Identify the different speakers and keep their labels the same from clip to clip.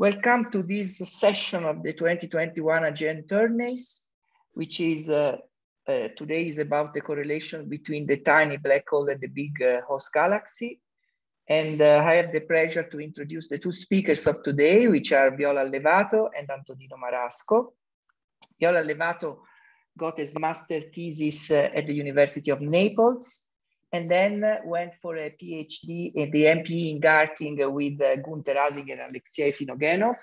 Speaker 1: Welcome to this session of the 2021 AGN Tourneys, which is uh, uh, today is about the correlation between the tiny black hole and the big uh, host galaxy. And uh, I have the pleasure to introduce the two speakers of today, which are Viola Allevato and Antonino Marasco. Viola Allevato got his master thesis uh, at the University of Naples and then went for a PhD at the MPE in Garching with uh, Gunther Hasinger and Alexei Finoguenov.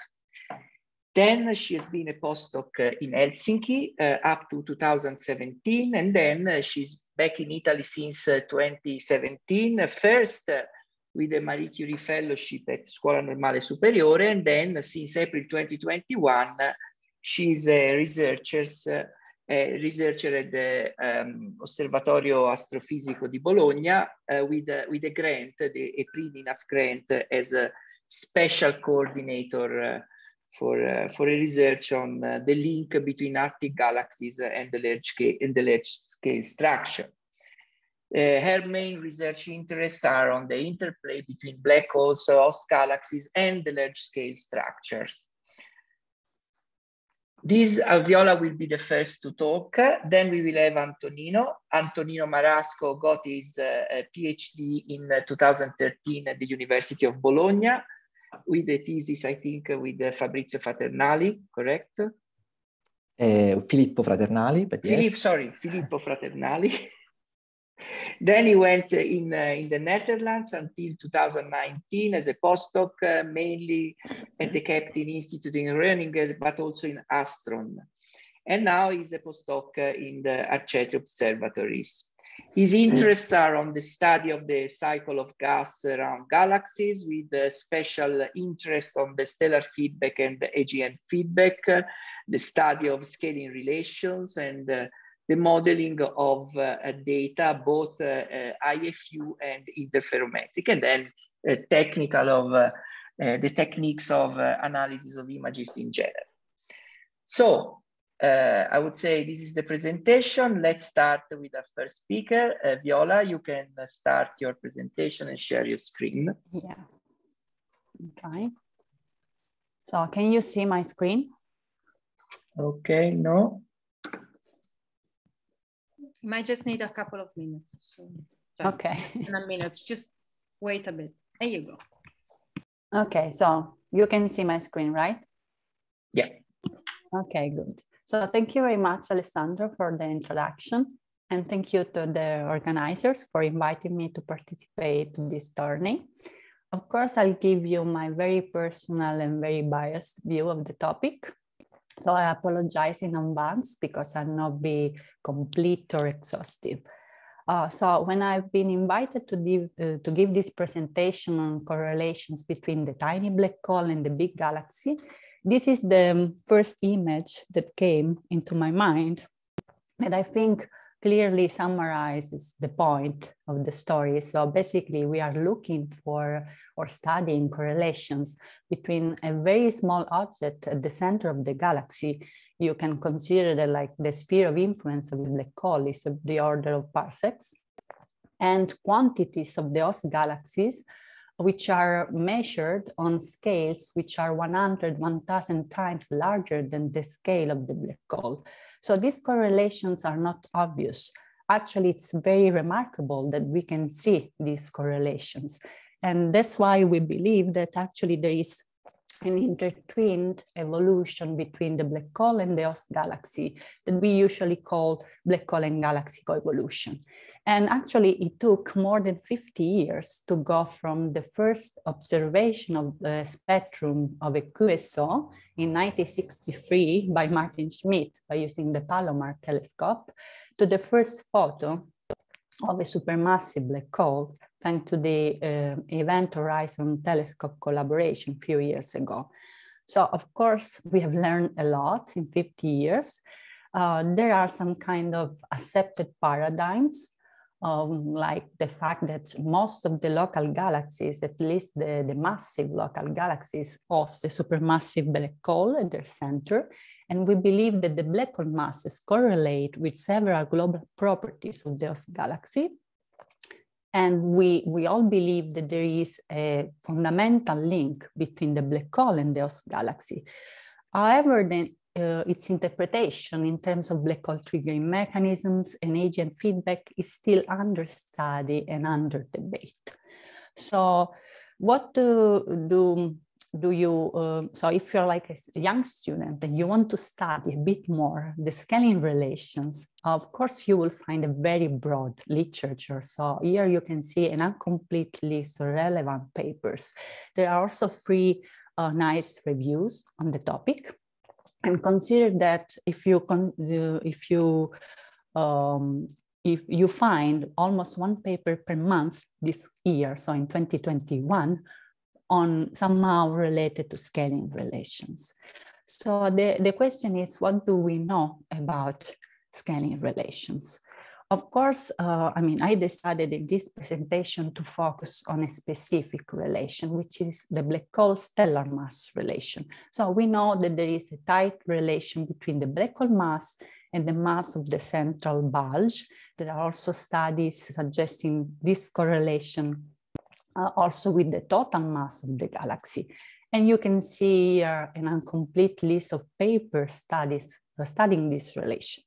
Speaker 1: Then she has been a postdoc uh, in Helsinki uh, up to 2017, and then uh, she's back in Italy since uh, 2017, first with a Marie Curie Fellowship at Scuola Normale Superiore, and then since April 2021, she's a researcher a researcher at the um, Osservatorio Astrofisico di Bologna uh, with, uh, with a grant, the, a PRININAF grant as a special coordinator uh, for, uh, for a research on uh, the link between Arctic galaxies and the large scale, and the large scale structure. Uh, her main research interests are on the interplay between black holes, host galaxies, and the large scale structures. This Viola will be the first to talk. Then we will have Antonino. Antonino Marasco got his uh, PhD in uh, 2013 at the University of Bologna with a thesis, I think, with uh, Fabrizio Fraternali, correct?
Speaker 2: Uh, Filippo Fraternali, but
Speaker 1: yes. Filippo, sorry, Filippo Fraternali. Then he went in, uh, in the Netherlands until 2019 as a postdoc, uh, mainly at the Kapteyn Institute in Groningen, but also in Astron. And now he's a postdoc uh, in the Arcetri observatories. His interests are on the study of the cycle of gas around galaxies with a special interest on the stellar feedback and the AGN feedback, the study of scaling relations and uh, the modeling of uh, data, both uh, uh, IFU and interferometric, and then technical of the techniques of analysis of images in general. So uh, I would say this is the presentation. Let's start with our first speaker. Uh, Viola, you can start your presentation and share your screen.
Speaker 3: Yeah, okay. So can you see my screen?
Speaker 1: Okay, no.
Speaker 4: You might just need a couple of minutes. So,
Speaker 3: okay.
Speaker 4: A minute, just wait a bit. There you go.
Speaker 3: Okay, so you can see my screen, right?
Speaker 1: Yeah.
Speaker 3: Okay, good. So thank you very much, Alessandro, for the introduction. And thank you to the organizers for inviting me to participate in this tourney. Of course, I'll give you my very personal and very biased view of the topic. So I apologize in advance because I'll not be complete or exhaustive. Uh, so when I've been invited to give, uh, to give this presentation on correlations between the tiny black hole and the big galaxy, this is the first image that came into my mind. And I think clearly summarizes the point of the story. So basically, we are looking for or studying correlations between a very small object at the center of the galaxy. You can consider that like the sphere of influence of a black hole is of the order of parsecs, and quantities of the host galaxies which are measured on scales which are 100, 1000 times larger than the scale of the black hole. So these correlations are not obvious. Actually, it's very remarkable that we can see these correlations. And that's why we believe that actually there is an intertwined evolution between the black hole and the host galaxy that we usually call black hole and galaxy coevolution. And actually, it took more than 50 years to go from the first observation of the spectrum of a QSO in 1963 by Maarten Schmidt by using the Palomar telescope to the first photo of a supermassive black hole thanks to the uh, Event Horizon Telescope collaboration a few years ago. So of course, we have learned a lot in 50 years. Uh, there are some kind of accepted paradigms, um, like the fact that most of the local galaxies, at least the, the massive local galaxies, host a supermassive black hole at their center. And we believe that the black hole masses correlate with several global properties of those galaxy, And we, we all believe that there is a fundamental link between the black hole and the host galaxy. However, then uh, its interpretation in terms of black hole triggering mechanisms and AGN feedback is still under study and under debate. So what do, do do you, uh, so if you're like a young student and you want to study a bit more the scaling relations, of course you will find a very broad literature. So here you can see an incomplete list of relevant papers. There are also free uh, nice reviews on the topic. And consider that if you, con if you um, if you find almost one paper per month this year, so in 2021, on somehow related to scaling relations. So the, the question is, what do we know about scaling relations? Of course, uh, I mean, I decided in this presentation to focus on a specific relation, which is the black hole stellar mass relation. So we know that there is a tight relation between the black hole mass and the mass of the central bulge. There are also studies suggesting this correlation uh, also with the total mass of the galaxy. And you can see uh, an incomplete list of paper studies uh, studying this relation.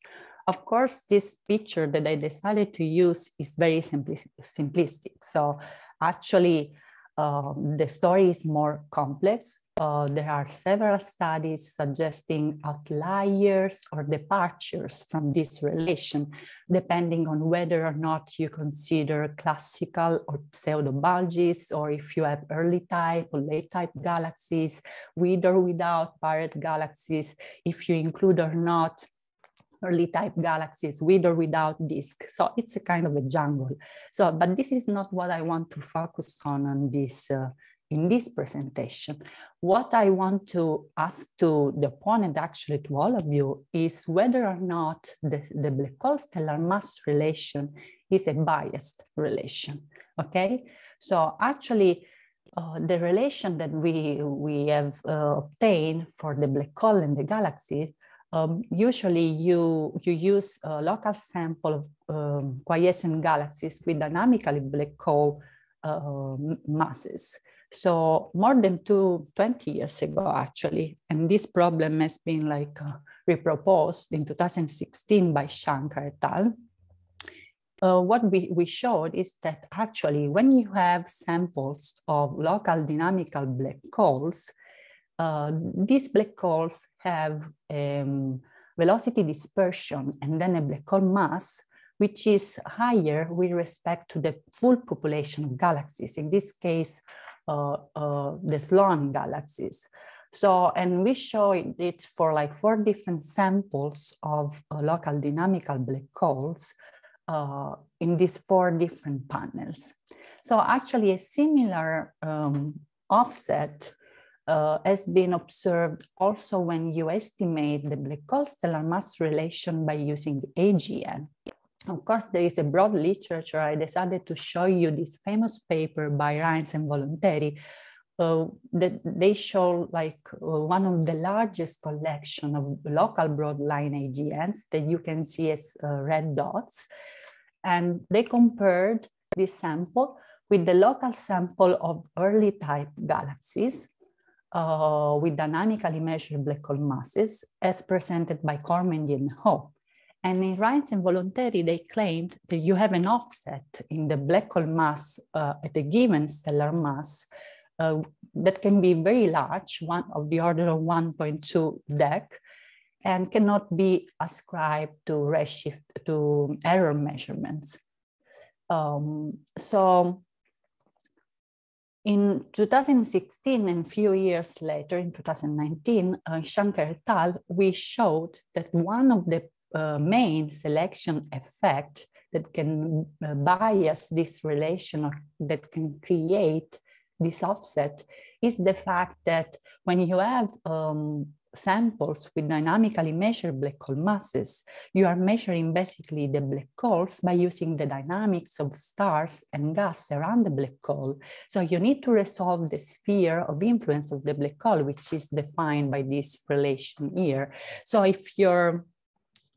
Speaker 3: Of course, this picture that I decided to use is very simplistic. So actually, uh, the story is more complex. Uh, there are several studies suggesting outliers or departures from this relation, depending on whether or not you consider classical or pseudo bulges, or if you have early type or late type galaxies, with or without barred galaxies, if you include or not early type galaxies with or without disk. So it's a kind of a jungle. So, but this is not what I want to focus on on this uh, in this presentation. What I want to ask to the opponent actually to all of you is whether or not the, the black hole stellar mass relation is a biased relation, okay? So actually, uh, the relation that we, we have uh, obtained for the black hole and the galaxies um, usually you, you use a local sample of um, quiescent galaxies with dynamically black hole uh, masses. So more than two, 20 years ago, actually, and this problem has been like uh, reproposed in 2016 by Shankar et al. Uh, what we, we showed is that actually when you have samples of local dynamical black holes, uh, these black holes have um, velocity dispersion and then a black hole mass, which is higher with respect to the full population of galaxies, in this case, uh, uh, the Sloan galaxies. So, and we show it for like four different samples of uh, local dynamical black holes uh, in these four different panels. So actually a similar um, offset uh, has been observed also when you estimate the black hole stellar mass relation by using AGN. Of course, there is a broad literature. I decided to show you this famous paper by Reines and Volonteri uh, that they show like uh, one of the largest collection of local broadline AGNs that you can see as uh, red dots. And they compared this sample with the local sample of early type galaxies uh, with dynamically measured black hole masses as presented by Kormendy and Ho. And in Reines and Volonteri, they claimed that you have an offset in the black hole mass uh, at a given stellar mass uh, that can be very large, one of the order of 1.2 dex, and cannot be ascribed to redshift, to error measurements. Um, so in 2016 and a few years later, in 2019, uh, Shankar et al., we showed that one of the uh, main selection effect that can uh, bias this relation or that can create this offset is the fact that when you have um, samples with dynamically measured black hole masses, you are measuring basically the black holes by using the dynamics of stars and gas around the black hole. So you need to resolve the sphere of influence of the black hole, which is defined by this relation here. So if your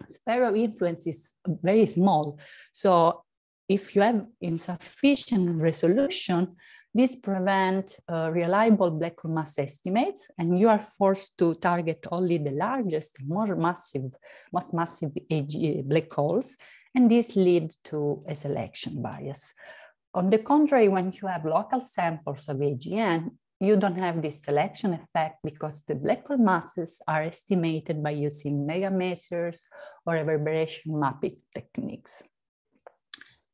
Speaker 3: sphere of influence is very small, so if you have insufficient resolution, this prevent uh, reliable black hole mass estimates, and you are forced to target only the largest, more massive, most massive AG black holes, and this leads to a selection bias. On the contrary, when you have local samples of AGN, you don't have this selection effect because the black hole masses are estimated by using mega measures or reverberation mapping techniques.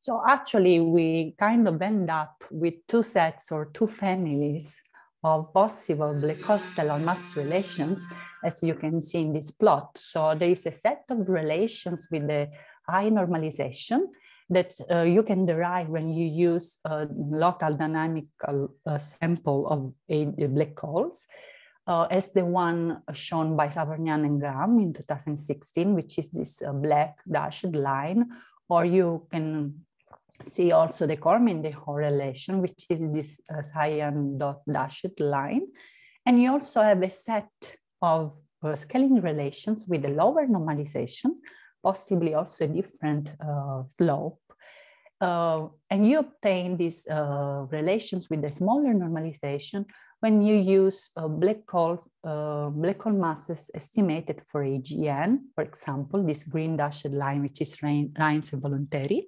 Speaker 3: So actually, we kind of end up with two sets or two families of possible black hole stellar mass relations, as you can see in this plot. So there is a set of relations with the high normalization that uh, you can derive when you use a local dynamical uh, sample of black holes, uh, as the one shown by Savorgnan and Graham in 2016, which is this uh, black dashed line, or you can see also the Kormendy correlation, which is this uh, cyan dot dashed line. And you also have a set of uh, scaling relations with a lower normalization, possibly also a different uh, slope. Uh, and you obtain these uh, relations with a smaller normalization when you use uh, black holes, black hole masses estimated for AGN, for example, this green dashed line, which is and Volonteri,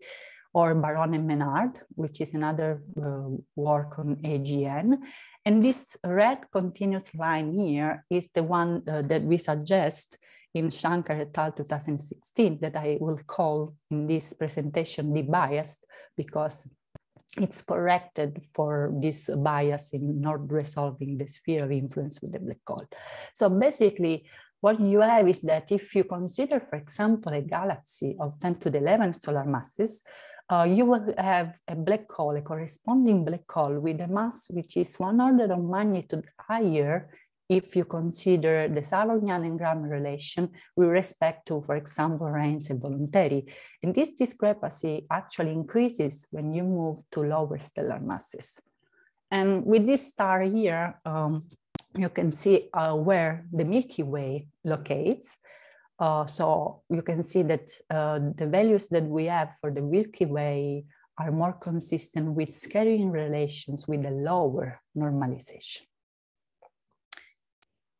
Speaker 3: or Baron and Menard, which is another uh, work on AGN. And this red continuous line here is the one uh, that we suggest in Shankar et al. 2016 that I will call in this presentation the biased because it's corrected for this bias in not resolving the sphere of influence with the black hole. So basically, what you have is that if you consider, for example, a galaxy of 10 to the 11 solar masses, uh, you will have a black hole, a corresponding black hole with a mass which is one order of magnitude higher if you consider the Savorgnan and Graham relation with respect to, for example, Reines and Volonteri. And this discrepancy actually increases when you move to lower stellar masses. And with this star here, um, you can see uh, where the Milky Way locates. Uh, so you can see that uh, the values that we have for the Milky Way are more consistent with scattering relations with a lower normalization.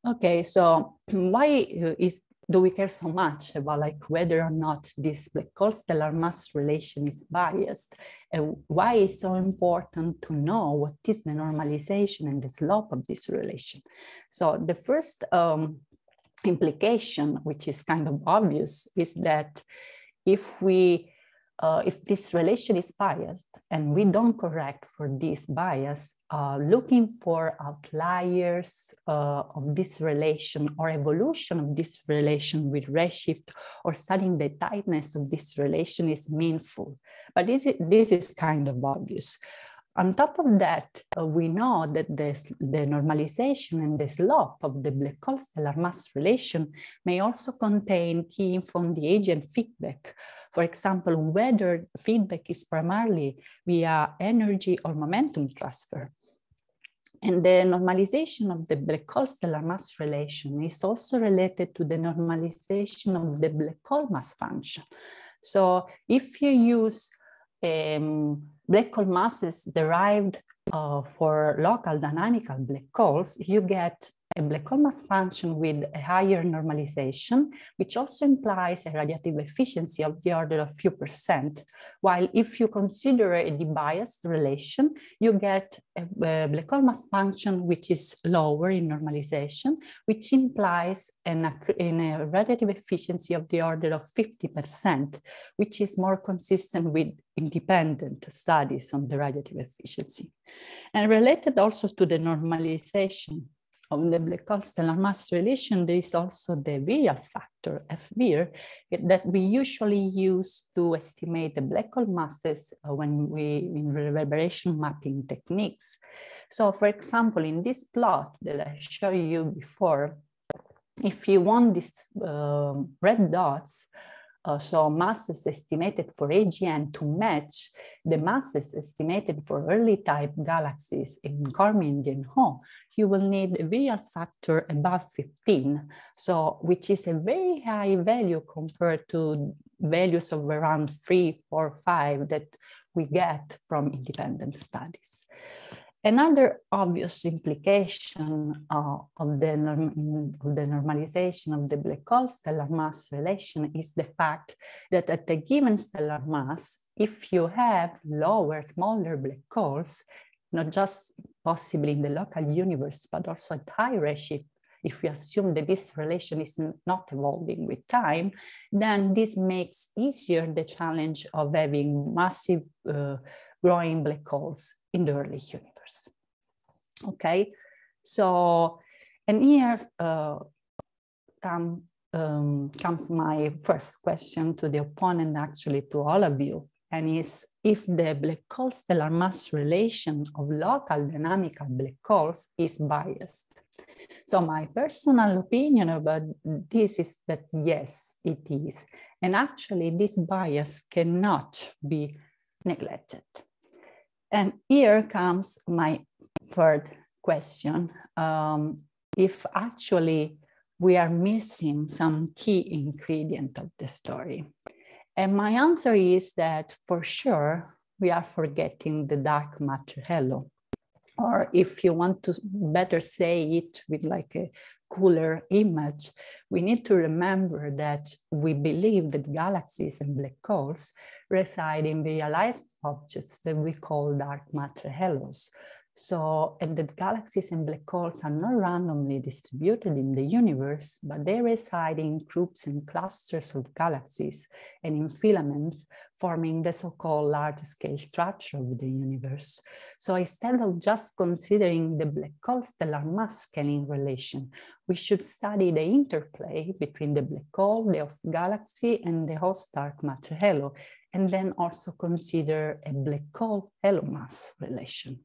Speaker 3: Okay, so why uh, is do we care so much about like whether or not this black hole stellar mass relation is biased and why is so important to know what is the normalization and the slope of this relation so the first um, implication, which is kind of obvious, is that if we uh, if this relation is biased and we don't correct for this bias, uh, looking for outliers uh, of this relation or evolution of this relation with redshift or studying the tightness of this relation is meaningful. But this is, this is kind of obvious. On top of that, uh, we know that the, the normalization and the slope of the black hole stellar mass relation may also contain key info the AGN feedback. For example, whether feedback is primarily via energy or momentum transfer. And the normalization of the black hole stellar mass relation is also related to the normalization of the black hole mass function. So if you use um, black hole masses derived uh, for local dynamical black holes, you get a black hole mass function with a higher normalization, which also implies a radiative efficiency of the order of few percent. While if you consider a debiased relation, you get a, a black hole mass function which is lower in normalization, which implies an, an, a radiative efficiency of the order of 50%, which is more consistent with independent studies on the radiative efficiency. And related also to the normalization of the black hole stellar mass relation, there is also the virial factor, FVIR, that we usually use to estimate the black hole masses uh, when we, in reverberation mapping techniques. So for example, in this plot that I showed you before, if you want these uh, red dots, uh, so masses estimated for AGN to match the masses estimated for early type galaxies in Kormendy and Ho, you will need a virial factor above 15, so which is a very high value compared to values of around three, four, five that we get from independent studies. Another obvious implication uh, of, the of, the normalization of the black hole stellar mass relation is the fact that at a given stellar mass, if you have lower, smaller black holes, not just possibly in the local universe, but also at high redshift, if we assume that this relation is not evolving with time, then this makes easier the challenge of having massive uh, growing black holes in the early universe. Okay, so, and here uh, come, um, comes my first question to the opponent, actually to all of you, and is if the black hole stellar mass relation of local dynamical black holes is biased. So my personal opinion about this is that yes, it is. And actually this bias cannot be neglected. And here comes my third question. Um, if actually we are missing some key ingredient of the story. And my answer is that for sure, we are forgetting the dark matter halo. Or if you want to better say it with like a cooler image, we need to remember that we believe that galaxies and black holes reside in virialized objects that we call dark matter halos. So, and the galaxies and black holes are not randomly distributed in the universe, but they reside in groups and clusters of galaxies and in filaments forming the so-called large-scale structure of the universe. So instead of just considering the black hole stellar mass scaling relation, we should study the interplay between the black hole, the host galaxy, and the host dark matter halo, and then also consider a black hole halo mass relation.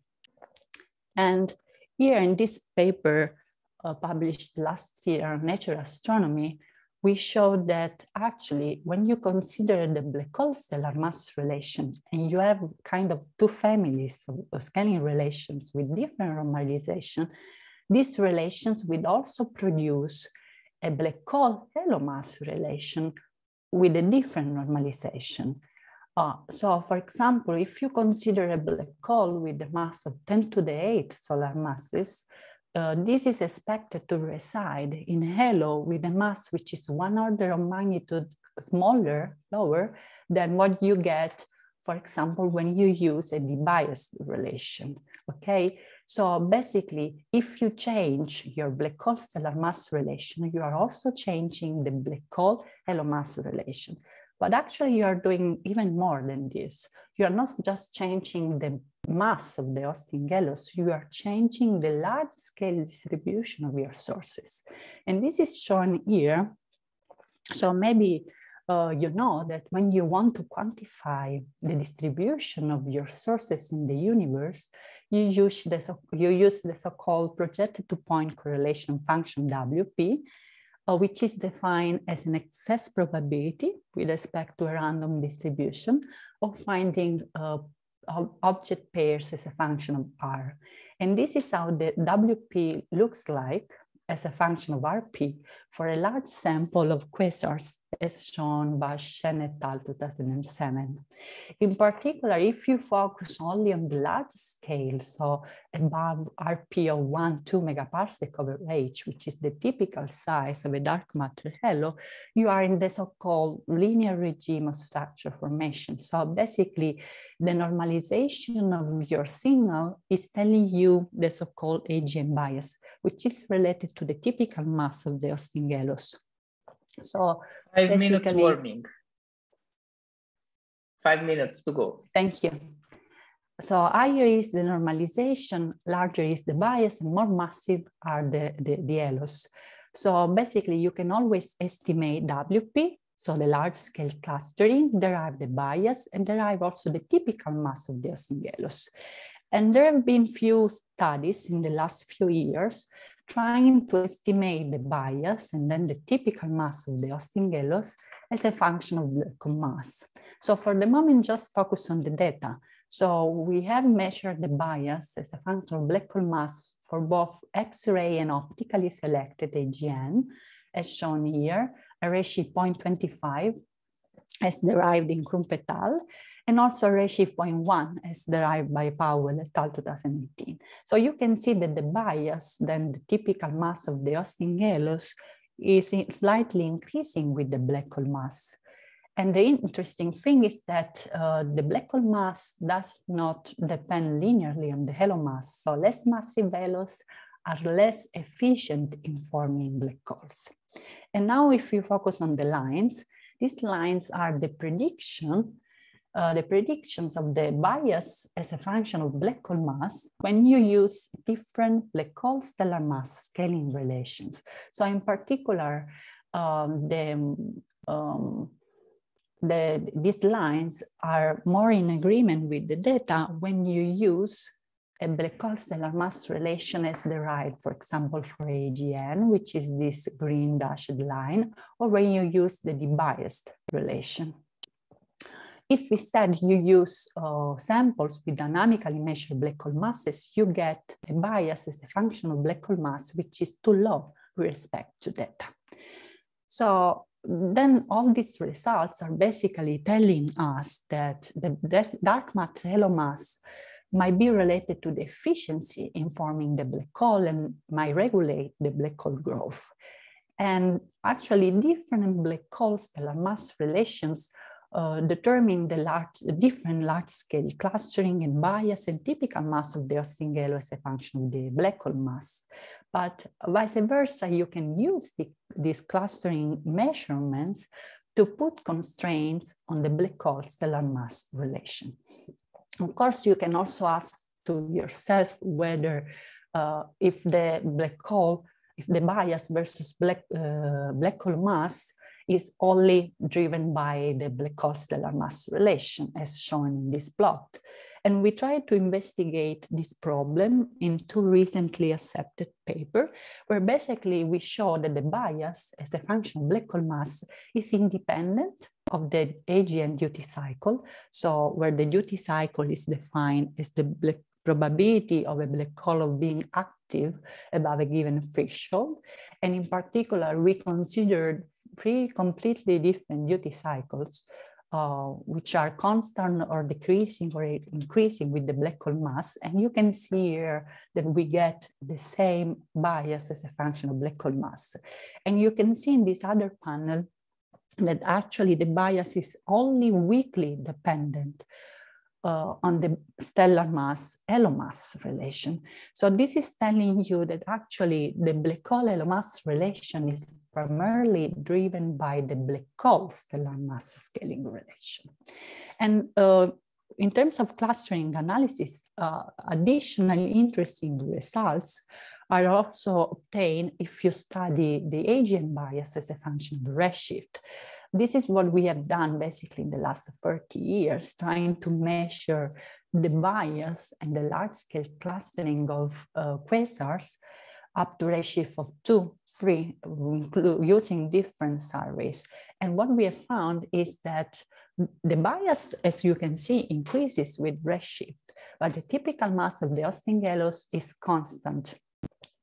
Speaker 3: And here in this paper uh, published last year on Nature Astronomy, we showed that actually when you consider the black hole stellar mass relation and you have kind of two families of scaling relations with different normalization, these relations will also produce a black hole halo mass relation with a different normalization. Uh, so for example, if you consider a black hole with a mass of 10 to the 8 solar masses, uh, this is expected to reside in a halo with a mass which is one order of magnitude smaller, lower than what you get, for example, when you use a debiased relation, okay? So basically, if you change your black hole stellar mass relation, you are also changing the black hole halo mass relation. But actually, you are doing even more than this. You are not just changing the mass of the hosting halos, you are changing the large scale distribution of your sources. And this is shown here. So maybe uh, you know that when you want to quantify the distribution of your sources in the universe, you use the, so, you use the so-called projected two point correlation function WP, which is defined as an excess probability with respect to a random distribution of finding uh, object pairs as a function of R. And this is how the WP looks like as a function of RP for a large sample of quasars as shown by Shen et al. 2007. In particular, if you focus only on the large scale, so above RP of 1, 2 megaparsec over H, which is the typical size of a dark matter halo, you are in the so-called linear regime of structure formation. So basically, the normalization of your signal is telling you the so-called AGN bias, which is related to the typical mass of the halos. So
Speaker 1: five minutes warning. Five minutes to go.
Speaker 3: Thank you. So higher is the normalization, larger is the bias, and more massive are the, the, the halos. So basically, you can always estimate WP, so the large scale clustering, derive the bias, and derive also the typical mass of the halos. And there have been few studies in the last few years trying to estimate the bias and then the typical mass of the hosting halos as a function of the mass. So for the moment, just focus on the data. So we have measured the bias as a function of black hole mass for both X-ray and optically selected AGN, as shown here, a ratio 0.25 as derived in Krumpe et al., and also Redshift 0.1 as derived by Powell et al. 2018. So you can see that the bias, then the typical mass of the hosting halos is slightly increasing with the black hole mass. And the interesting thing is that uh, the black hole mass does not depend linearly on the halo mass. So less massive halos are less efficient in forming black holes. And now if you focus on the lines, these lines are the prediction, uh, the predictions of the bias as a function of black hole mass when you use different black hole stellar mass scaling relations. So in particular, um, the um, the, these lines are more in agreement with the data when you use a black hole stellar mass relation as derived, for example, for AGN, which is this green dashed line, or when you use the debiased relation. If instead you use uh, samples with dynamically measured black hole masses, you get a bias as a function of black hole mass, which is too low with respect to data. So then all these results are basically telling us that the, dark matter halo mass might be related to the efficiency in forming the black hole and might regulate the black hole growth. And actually different black hole stellar mass relations uh, determine the, large, different large-scale clustering and bias and typical mass of the hosting halo as a function of the black hole mass. But vice versa, you can use the, these clustering measurements to put constraints on the black hole stellar mass relation. Of course, you can also ask to yourself whether uh, if the black hole, if the bias versus black, uh, black hole mass is only driven by the black hole stellar mass relation as shown in this plot. And we tried to investigate this problem in two recently accepted paper, where basically we show that the bias as a function of black hole mass is independent of the AGN duty cycle. So where the duty cycle is defined as the black probability of a black hole being active above a given threshold. And in particular, we considered three completely different duty cycles uh, which are constant or decreasing or increasing with the black hole mass. And you can see here that we get the same bias as a function of black hole mass. And you can see in this other panel that actually the bias is only weakly dependent uh, on the stellar mass mass relation. So this is telling you that actually the black hole mass relation is primarily driven by the black hole stellar mass scaling relation. And uh, in terms of clustering analysis, uh, additionally interesting results are also obtained if you study the AGN bias as a function of redshift this is what we have done basically in the last 30 years, trying to measure the bias and the large scale clustering of uh, quasars up to redshift of two, three, using different surveys. And what we have found is that the bias, as you can see, increases with redshift, but the typical mass of the hosting halos is constant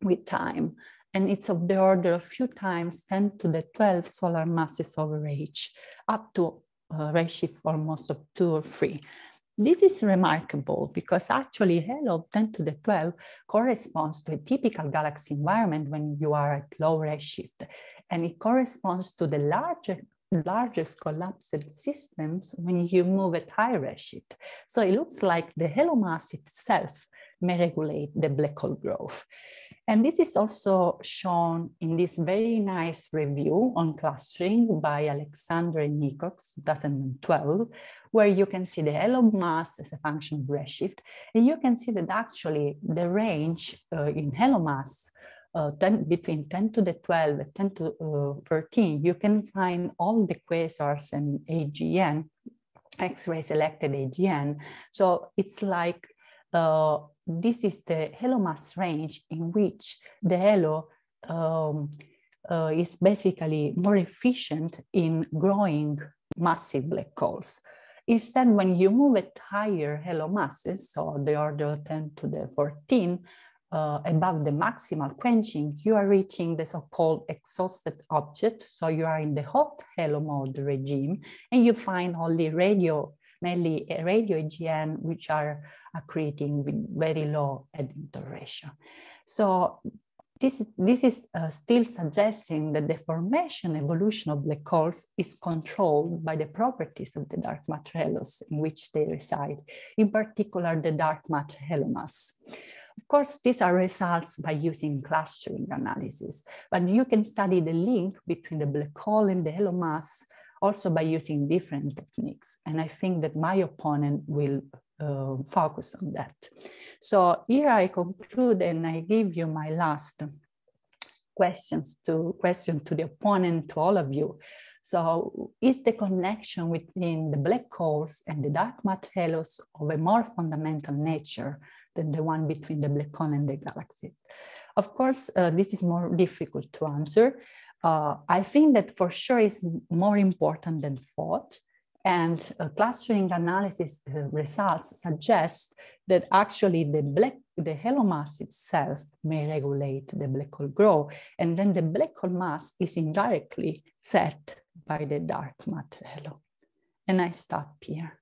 Speaker 3: with time and it's of the order of few times 10 to the 12 solar masses over H, up to uh, redshift almost of two or three. This is remarkable because actually halo of 10 to the 12 corresponds to a typical galaxy environment when you are at low redshift. And it corresponds to the larger, largest collapsed systems when you move at high redshift. So it looks like the halo mass itself may regulate the black hole growth. And this is also shown in this very nice review on clustering by Alexander and Hickox, 2012, where you can see the halo mass as a function of redshift. And you can see that actually the range uh, in halo mass uh, 10, between 10 to the 12 and 10 to uh, 13, you can find all the quasars and AGN, X-ray selected AGN. So it's like uh, this is the halo mass range in which the halo um, uh, is basically more efficient in growing massive black holes. Instead, when you move at higher halo masses, so the order of 10 to the 14, uh, above the maximal quenching, you are reaching the so-called exhausted object. So you are in the hot halo mode regime and you find only radio, mainly radio AGN, which are accreting with very low Eddington ratio. So this, this is uh, still suggesting that the formation evolution of black holes is controlled by the properties of the dark matter halos in which they reside, in particular the dark matter halo mass. Of course, these are results by using clustering analysis, but you can study the link between the black hole and the halo mass also by using different techniques. And I think that my opponent will uh, focus on that. So here I conclude and I give you my last questions to question to the opponent, to all of you. So is the connection between the black holes and the dark matter halos of a more fundamental nature than the one between the black hole and the galaxies? Of course, uh, this is more difficult to answer. Uh, I think that for sure is more important than thought. And uh, clustering analysis uh, results suggest that actually the black, the halo mass itself may regulate the black hole growth, and then the black hole mass is indirectly set by the dark matter halo. And I stop here.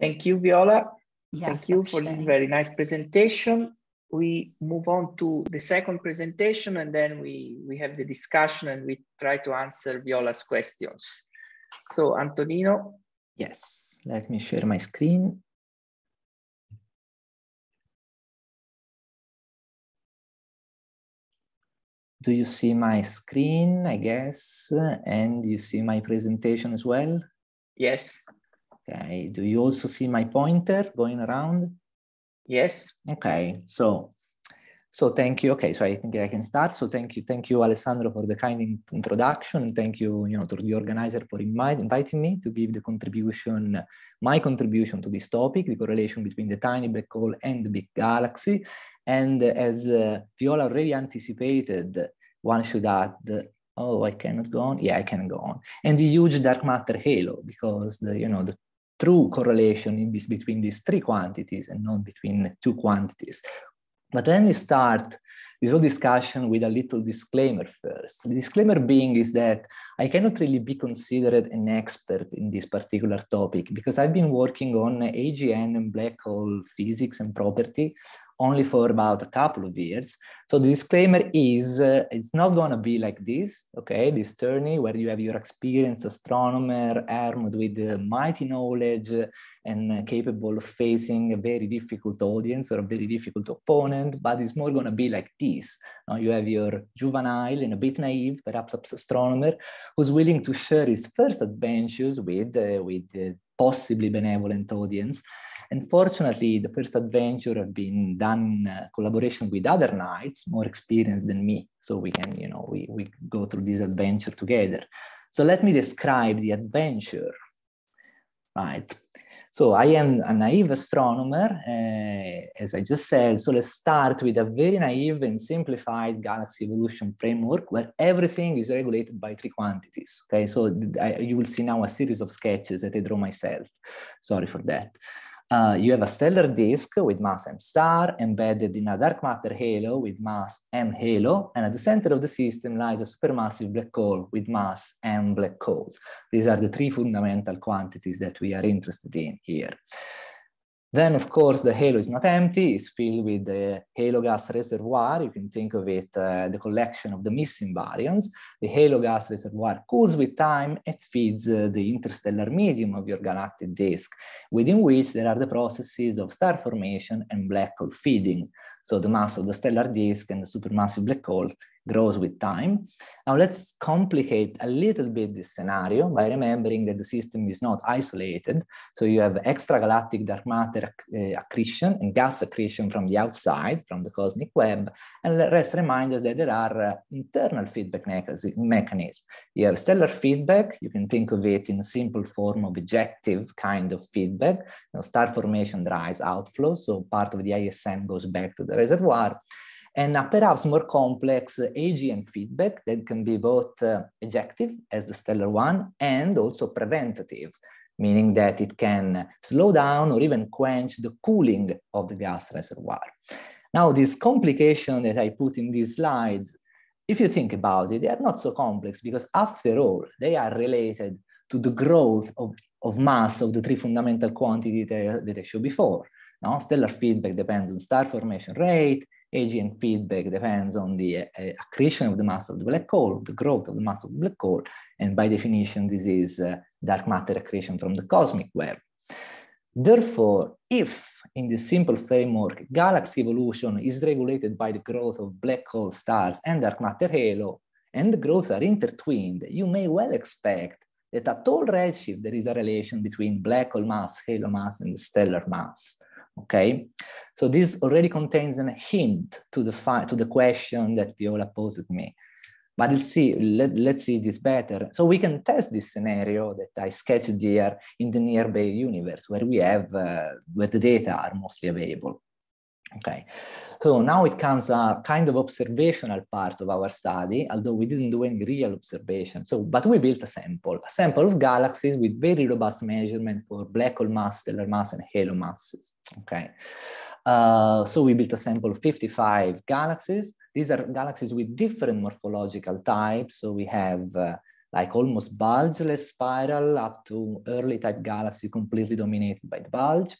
Speaker 1: Thank you, Viola.
Speaker 3: Yes,
Speaker 1: Thank you for this very nice presentation. We move on to the second presentation and then we, we have the discussion and we try to answer Viola's questions. So Antonino.
Speaker 2: Yes, let me share my screen. Do you see my screen, I guess, and you see my presentation as well?
Speaker 1: Yes.
Speaker 2: Okay, do you also see my pointer going around?
Speaker 1: Yes.
Speaker 2: Okay, so so thank you. Okay, so I think I can start. So thank you, thank you, Alessandro, for the kind introduction, thank you, you know, to the organizer for inviting me to give the contribution, my contribution to this topic, the correlation between the tiny black hole and the big galaxy. And as uh, Viola already anticipated, one should add oh, I cannot go on. Yeah, I can go on. And the huge dark matter halo, because the, you know, the true correlation is between these three quantities and not between two quantities. But let me start this whole discussion with a little disclaimer first. The disclaimer being is that I cannot really be considered an expert in this particular topic because I've been working on AGN and black hole physics and property only for about a couple of years. So the disclaimer is uh, it's not going to be like this, okay? This tourney where you have your experienced astronomer armed with uh, mighty knowledge and uh, capable of facing a very difficult audience or a very difficult opponent, but it's more going to be like this. Now you have your juvenile and a bit naive, perhaps astronomer, who's willing to share his first adventures with, uh, with possibly benevolent audience and fortunately, the first adventure have been done in uh, collaboration with other knights more experienced than me. So we can, you know, we, we go through this adventure together. So let me describe the adventure, right? So I am a naive astronomer, uh, as I just said. So let's start with a very naive and simplified galaxy evolution framework where everything is regulated by three quantities. Okay, so I, you will see now a series of sketches that I draw myself. Sorry for that. Uh, you have a stellar disk with mass m star embedded in a dark matter halo with mass m halo, and at the center of the system lies a supermassive black hole with mass m black holes. These are the three fundamental quantities that we are interested in here. Then, of course, the halo is not empty. It's filled with the halo gas reservoir. You can think of it, uh, the collection of the missing baryons. The halo gas reservoir cools with time. It feeds uh, the interstellar medium of your galactic disk, within which there are the processes of star formation and black hole feeding. So the mass of the stellar disk and the supermassive black hole grows with time. Now let's complicate a little bit this scenario by remembering that the system is not isolated. So you have extragalactic dark matter uh, accretion and gas accretion from the outside, from the cosmic web. And let's remind us that there are uh, internal feedback mechanisms. You have stellar feedback. You can think of it in a simple form of ejective kind of feedback. You know, star formation drives outflow. So part of the ISM goes back to the reservoir and a perhaps more complex AGN feedback that can be both uh, ejective as the stellar one and also preventative. meaning that it can slow down or even quench the cooling of the gas reservoir. Now, this complication that I put in these slides, if you think about it, they are not so complex because after all, they are related to the growth of, of mass of the three fundamental quantities that, that I showed before. Now, stellar feedback depends on star formation rate, AGN feedback depends on the uh, accretion of the mass of the black hole, the growth of the mass of the black hole, and by definition, this is uh, dark matter accretion from the cosmic web. Therefore, if in this simple framework, galaxy evolution is regulated by the growth of black hole stars and dark matter halo, and the growths are intertwined, you may well expect that at all redshift, there is a relation between black hole mass, halo mass, and stellar mass okay? So this already contains a hint to the, to the question that Viola posed me. But let's see, let, let's see this better. So we can test this scenario that I sketched here in the nearby universe where we have, uh, where the data are mostly available. Okay, so now it comes a kind of observational part of our study, although we didn't do any real observation. So, but we built a sample, a sample of galaxies with very robust measurement for black hole mass, stellar mass, and halo masses. Okay, uh, so we built a sample of 55 galaxies. These are galaxies with different morphological types. So we have uh, like almost bulgeless spiral up to early type galaxy completely dominated by the bulge.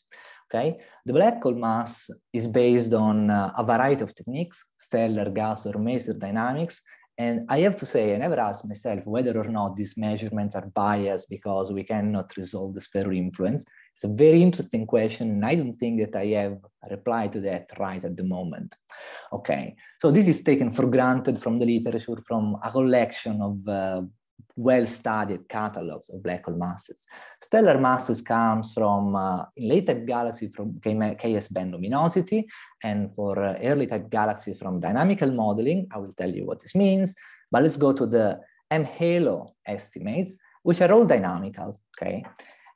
Speaker 2: Okay, the black hole mass is based on uh, a variety of techniques, stellar, gas, or maser dynamics. And I have to say, I never asked myself whether or not these measurements are biased because we cannot resolve the sphere influence. It's a very interesting question, and I don't think that I have a reply to that right at the moment. Okay, so this is taken for granted from the literature, from a collection of uh, well-studied catalogs of black hole masses. Stellar masses comes from uh, late type galaxy from KS band luminosity, and for uh, early type galaxies from dynamical modeling. I will tell you what this means, but let's go to the M halo estimates, which are all dynamical, okay?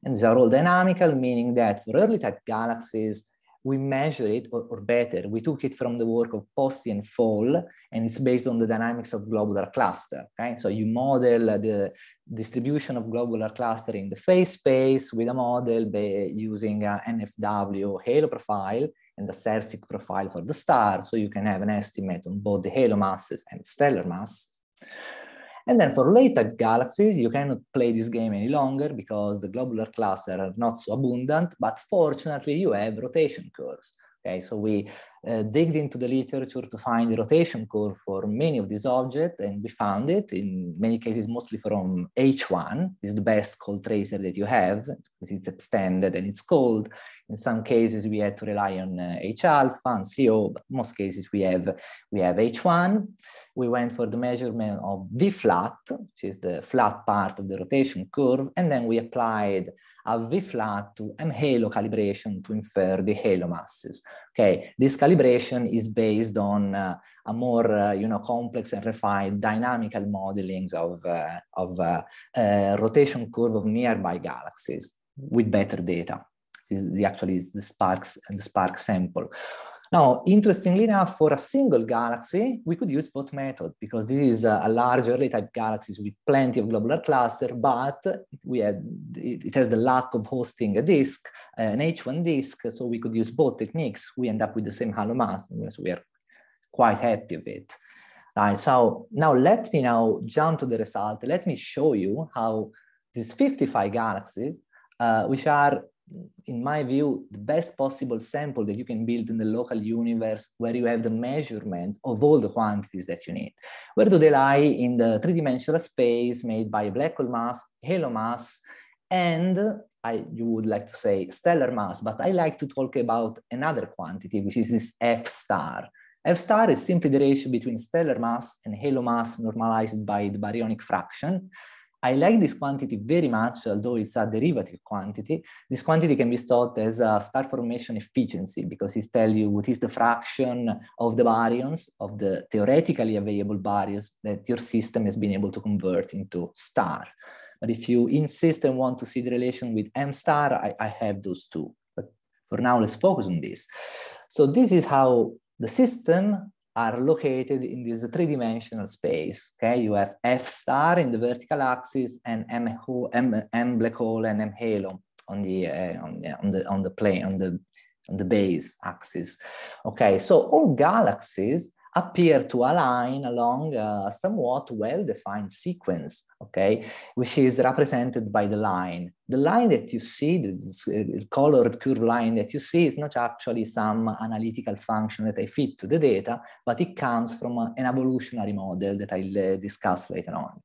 Speaker 2: And these are all dynamical, meaning that for early type galaxies, we measure it, or, or, better, we took it from the work of Posti and Fall, and it's based on the dynamics of globular cluster. Okay, so you model the distribution of globular cluster in the phase space with a model using a NFW halo profile and the Sersic profile for the star, so you can have an estimate on both the halo masses and stellar masses. And then for late type galaxies, you cannot play this game any longer because the globular clusters are not so abundant, but fortunately you have rotation curves. Okay, so we uh, digged into the literature to find the rotation curve for many of these objects, and we found it in many cases mostly from H1, is the best cold tracer that you have because it's extended and it's cold. In some cases, we had to rely on uh, H alpha and CO, but most cases we have we have H1. We went for the measurement of V flat, which is the flat part of the rotation curve, and then we applied a V flat to M halo calibration to infer the halo masses. Okay, this calibration is based on uh, a more, uh, you know, complex and refined dynamical modeling of, uh, of uh, rotation curve of nearby galaxies with better data. Is actually the sparks and the SPARC sample. Now, interestingly enough, for a single galaxy, we could use both methods because this is a, large early type galaxies with plenty of globular cluster, but we had, it has the lack of hosting a disk, an H1 disk, so we could use both techniques. We end up with the same halo mass, so we are quite happy with it. Right, so now let me now jump to the result. Let me show you how these 55 galaxies, uh, which are in my view, the best possible sample that you can build in the local universe where you have the measurement of all the quantities that you need. Where do they lie in the three-dimensional space made by black hole mass, halo mass, and I, you would like to say stellar mass, but I like to talk about another quantity, which is this F star. F star is simply the ratio between stellar mass and halo mass normalized by the baryonic fraction. I like this quantity very much, although it's a derivative quantity. This quantity can be thought as a star formation efficiency because it tells you what is the fraction of the baryons, of the theoretically available baryons that your system has been able to convert into star. But if you insist and want to see the relation with M star, I, I have those two. But for now, let's focus on this. So this is how the system are located in this three-dimensional space. Okay, you have F star in the vertical axis and M, M, M black hole and M halo on the uh, on, the, on the on the plane on the on the base axis. Okay, so all galaxies appear to align along a somewhat well-defined sequence, okay, which is represented by the line. The line that you see, the colored curved line that you see is not actually some analytical function that I fit to the data, but it comes from a, an evolutionary model that I'll uh, discuss later on.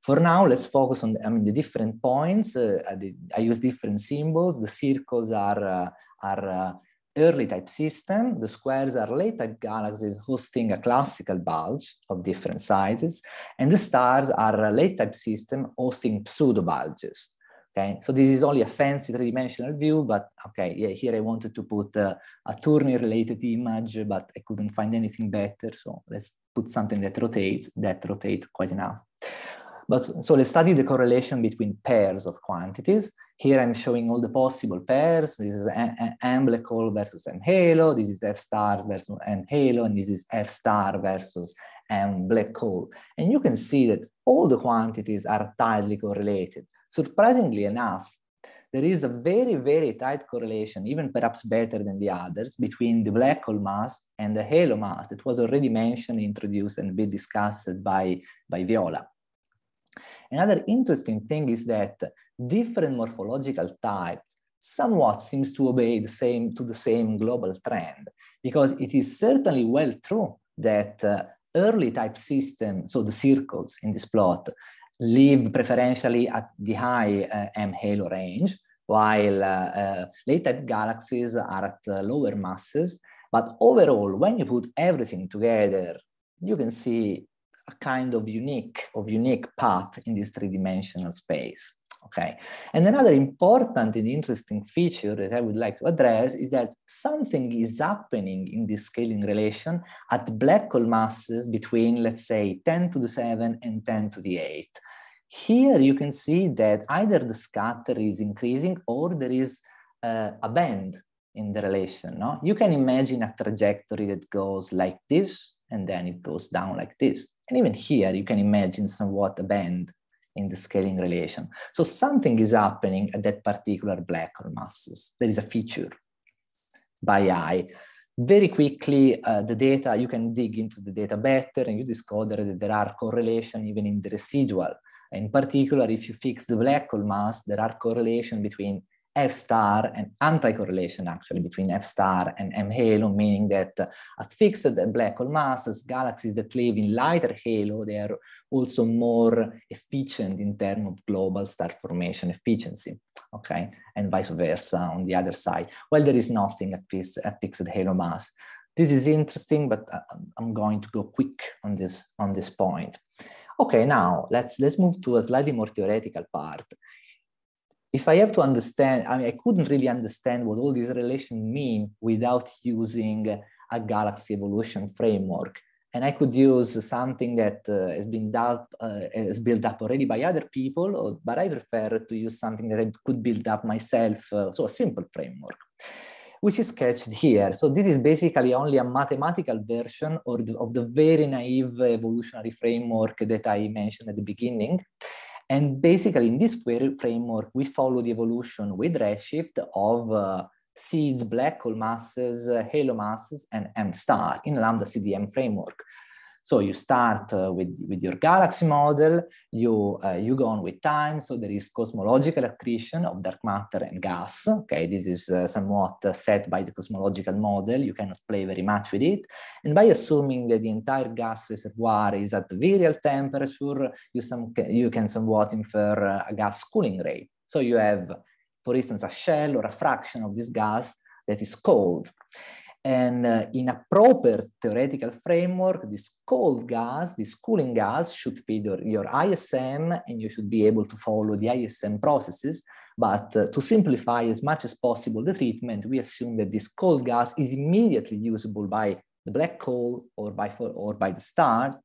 Speaker 2: For now, let's focus on the, I mean, the different points. Uh, I, I, use different symbols. The circles are, uh, are uh, early type system. The squares are late type galaxies hosting a classical bulge of different sizes. And the stars are a late type system hosting pseudo bulges. Okay, so this is only a fancy three-dimensional view, but okay, yeah, here I wanted to put a tourney-related image, but I couldn't find anything better. So let's put something that rotates, that rotates quite enough. But so let's study the correlation between pairs of quantities. Here I'm showing all the possible pairs. This is M black hole versus M halo. This is F star versus M halo. And this is F star versus M black hole. And you can see that all the quantities are tightly correlated. Surprisingly enough, there is a very, very tight correlation, even perhaps better than the others, between the black hole mass and the halo mass that was already mentioned, introduced, and been discussed by, by Viola. Another interesting thing is that different morphological types somewhat seems to obey the same to the same global trend because it is certainly well true that uh, early type system, so the circles in this plot, live preferentially at the high uh, M halo range, while uh, uh late type galaxies are at lower masses. But overall, when you put everything together, you can see a kind of unique of unique path in this three-dimensional space. Okay, and another important and interesting feature that I would like to address is that something is happening in this scaling relation at black hole masses between, let's say, 10 to the 7 and 10 to the 8. Here you can see that either the scatter is increasing or there is uh, a bend in the relation. No? You can imagine a trajectory that goes like this and then it goes down like this. And even here, you can imagine somewhat a bend in the scaling relation. So something is happening at that particular black hole masses. There is a feature by eye. Very quickly, uh, the data, you can dig into the data better and you discover that there are correlation even in the residual. In particular, if you fix the black hole mass, there are correlation between F star and anti-correlation actually between F star and M halo, meaning that at fixed black hole masses, galaxies that live in lighter halo, they are also more efficient in terms of global star formation efficiency, okay? And vice versa on the other side. Well, there is nothing at, fixed, at fixed halo mass. This is interesting, but uh, I'm going to go quick on this, on this point. Okay, now let's, let's move to a slightly more theoretical part if I have to understand, I mean, I couldn't really understand what all these relations mean without using a galaxy evolution framework. And I could use something that uh, has been uh, has built up already by other people, or, but I prefer to use something that I could build up myself, uh, so a simple framework, which is sketched here. So this is basically only a mathematical version the, of the very naive evolutionary framework that I mentioned at the beginning. And basically in this framework, we follow the evolution with redshift of uh, seeds, black hole masses, uh, halo masses, and M star in lambda CDM framework. So you start uh, with, with your galaxy model, you, uh, you go on with time. So there is cosmological accretion of dark matter and gas. Okay, this is uh, somewhat uh, set by the cosmological model. You cannot play very much with it. And by assuming that the entire gas reservoir is at virial temperature, you, some, you can somewhat infer uh, a gas cooling rate. So you have, for instance, a shell or a fraction of this gas that is cold. And uh, in a proper theoretical framework, this cold gas, this cooling gas should feed your, your ISM and you should be able to follow the ISM processes. But uh, to simplify as much as possible the treatment, we assume that this cold gas is immediately usable by the black hole or by, or by the stars.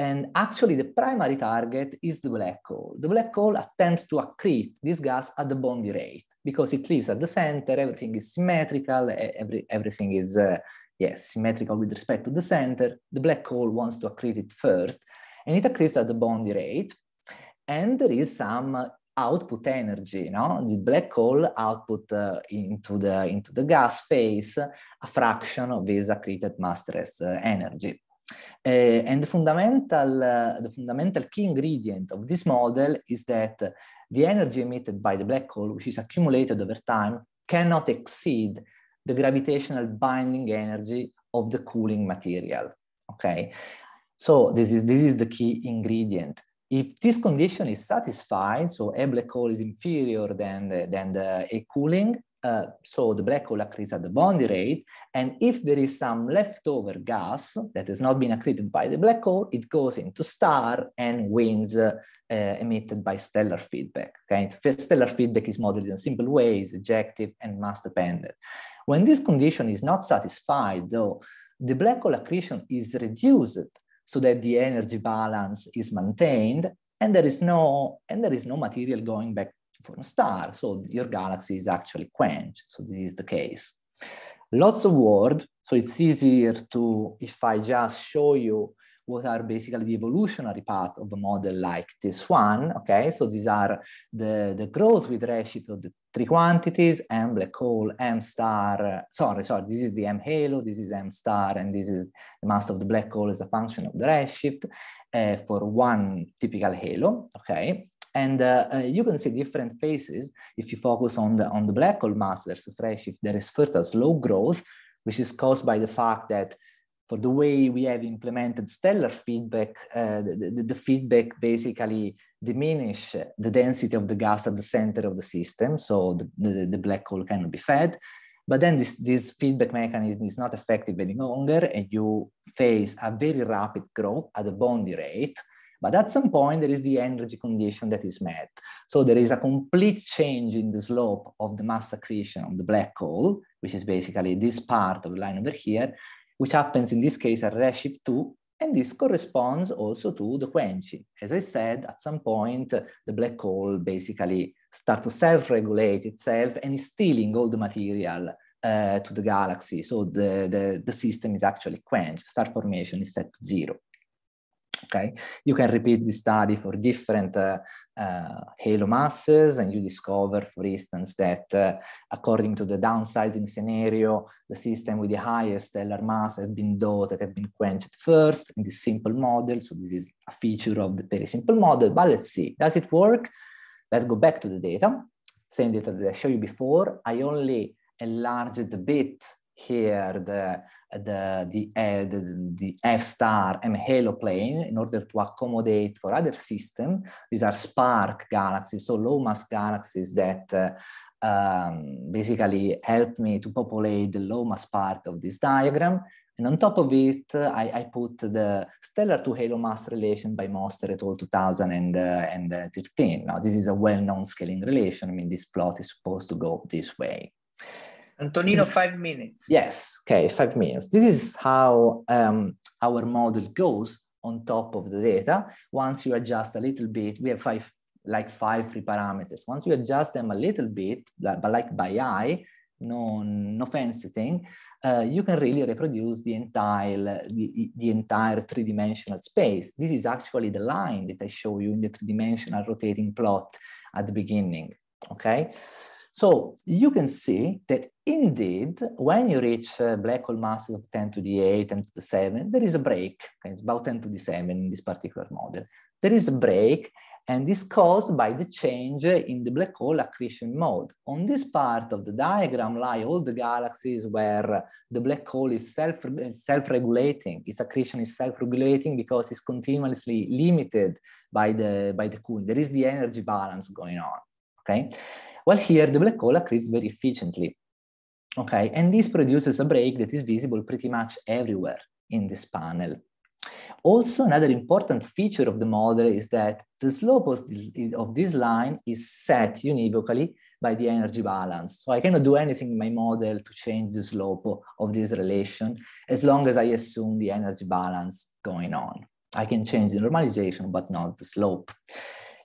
Speaker 2: And actually the primary target is the black hole. The black hole attempts to accrete this gas at the Bondi rate because it lives at the center, everything is symmetrical, every, everything is, uh, yes, symmetrical with respect to the center. The black hole wants to accrete it first, and it accretes at the Bondi rate. And there is some output energy, no? The black hole output uh, into, the, into the gas phase a fraction of this accreted mass stress uh, energy. Uh, and the fundamental, uh, the fundamental key ingredient of this model is that the energy emitted by the black hole, which is accumulated over time, cannot exceed the gravitational binding energy of the cooling material, okay? So this is, this is the key ingredient. If this condition is satisfied, so a black hole is inferior than the, than the a cooling, uh, so the black hole accretes at the Bondi rate, and if there is some leftover gas that has not been accreted by the black hole, it goes into star and winds uh, uh, emitted by stellar feedback. Okay, stellar feedback is modeled in simple way, is ejective and mass dependent. When this condition is not satisfied, though, the black hole accretion is reduced so that the energy balance is maintained and there is no and there is no material going back from a star. So your galaxy is actually quenched. So this is the case. Lots of word. So it's easier to, if I just show you what are basically the evolutionary path of a model like this one, okay? So these are the, the growth with redshift of the three quantities, M black hole, M star, sorry, sorry, this is the M halo, this is M star, and this is the mass of the black hole as a function of the redshift uh, for one typical halo, okay? And uh, uh, you can see different phases. If you focus on the, on the black hole mass versus redshift, there is first a slow growth, which is caused by the fact that for the way we have implemented stellar feedback, uh, the, the, the, feedback basically diminish the density of the gas at the center of the system, so the, the, the black hole cannot be fed. But then this, this feedback mechanism is not effective any longer, and you face a very rapid growth at the Bondi rate. But at some point, there is the energy condition that is met. So there is a complete change in the slope of the mass accretion of the black hole, which is basically this part of the line over here, which happens in this case at redshift 2, and this corresponds also to the quenching. As I said, at some point, the black hole basically starts to self-regulate itself and is stealing all the material uh, to the galaxy. So the, the, the system is actually quenched. Star formation is set to zero okay? You can repeat the study for different uh, uh, halo masses and you discover, for instance, that uh, according to the downsizing scenario, the system with the highest stellar mass have been those that have been quenched first in this simple model. So this is a feature of the very simple model, but let's see, does it work? Let's go back to the data. Same data that I showed you before. I only enlarged a bit here the the, the, uh, the, the, F star M halo plane in order to accommodate for other systems. These are SPARC galaxies, so low mass galaxies that uh, um, basically help me to populate the low mass part of this diagram. And on top of it, uh, I, I, put the stellar to halo mass relation by Moster et al. 2013. Now, this is a well-known scaling relation. I mean, this plot is supposed to go this way.
Speaker 1: Antonino, five minutes.
Speaker 2: Yes, okay, five minutes. This is how um, our model goes on top of the data. Once you adjust a little bit, we have five, like five free parameters. Once you adjust them a little bit, but like by eye, no, no fancy thing, uh, you can really reproduce the entire, the, the entire three-dimensional space. This is actually the line that I show you in the three-dimensional rotating plot at the beginning, okay? So you can see that indeed, when you reach uh, black hole masses of 10 to the 8, 10 to the 7, there is a break. Okay, it's about 10 to the 7 in this particular model. There is a break, and this caused by the change in the black hole accretion mode. On this part of the diagram lie all the galaxies where the black hole is self, self-regulating. Its accretion is self-regulating because it's continuously limited by the, by the cooling. There is the energy balance going on, okay? Well, here the black hole accretes very efficiently. Okay, and this produces a break that is visible pretty much everywhere in this panel. Also, another important feature of the model is that the slope of this, line is set univocally by the energy balance. So I cannot do anything in my model to change the slope of this relation as long as I assume the energy balance going on. I can change the normalization, but not the slope.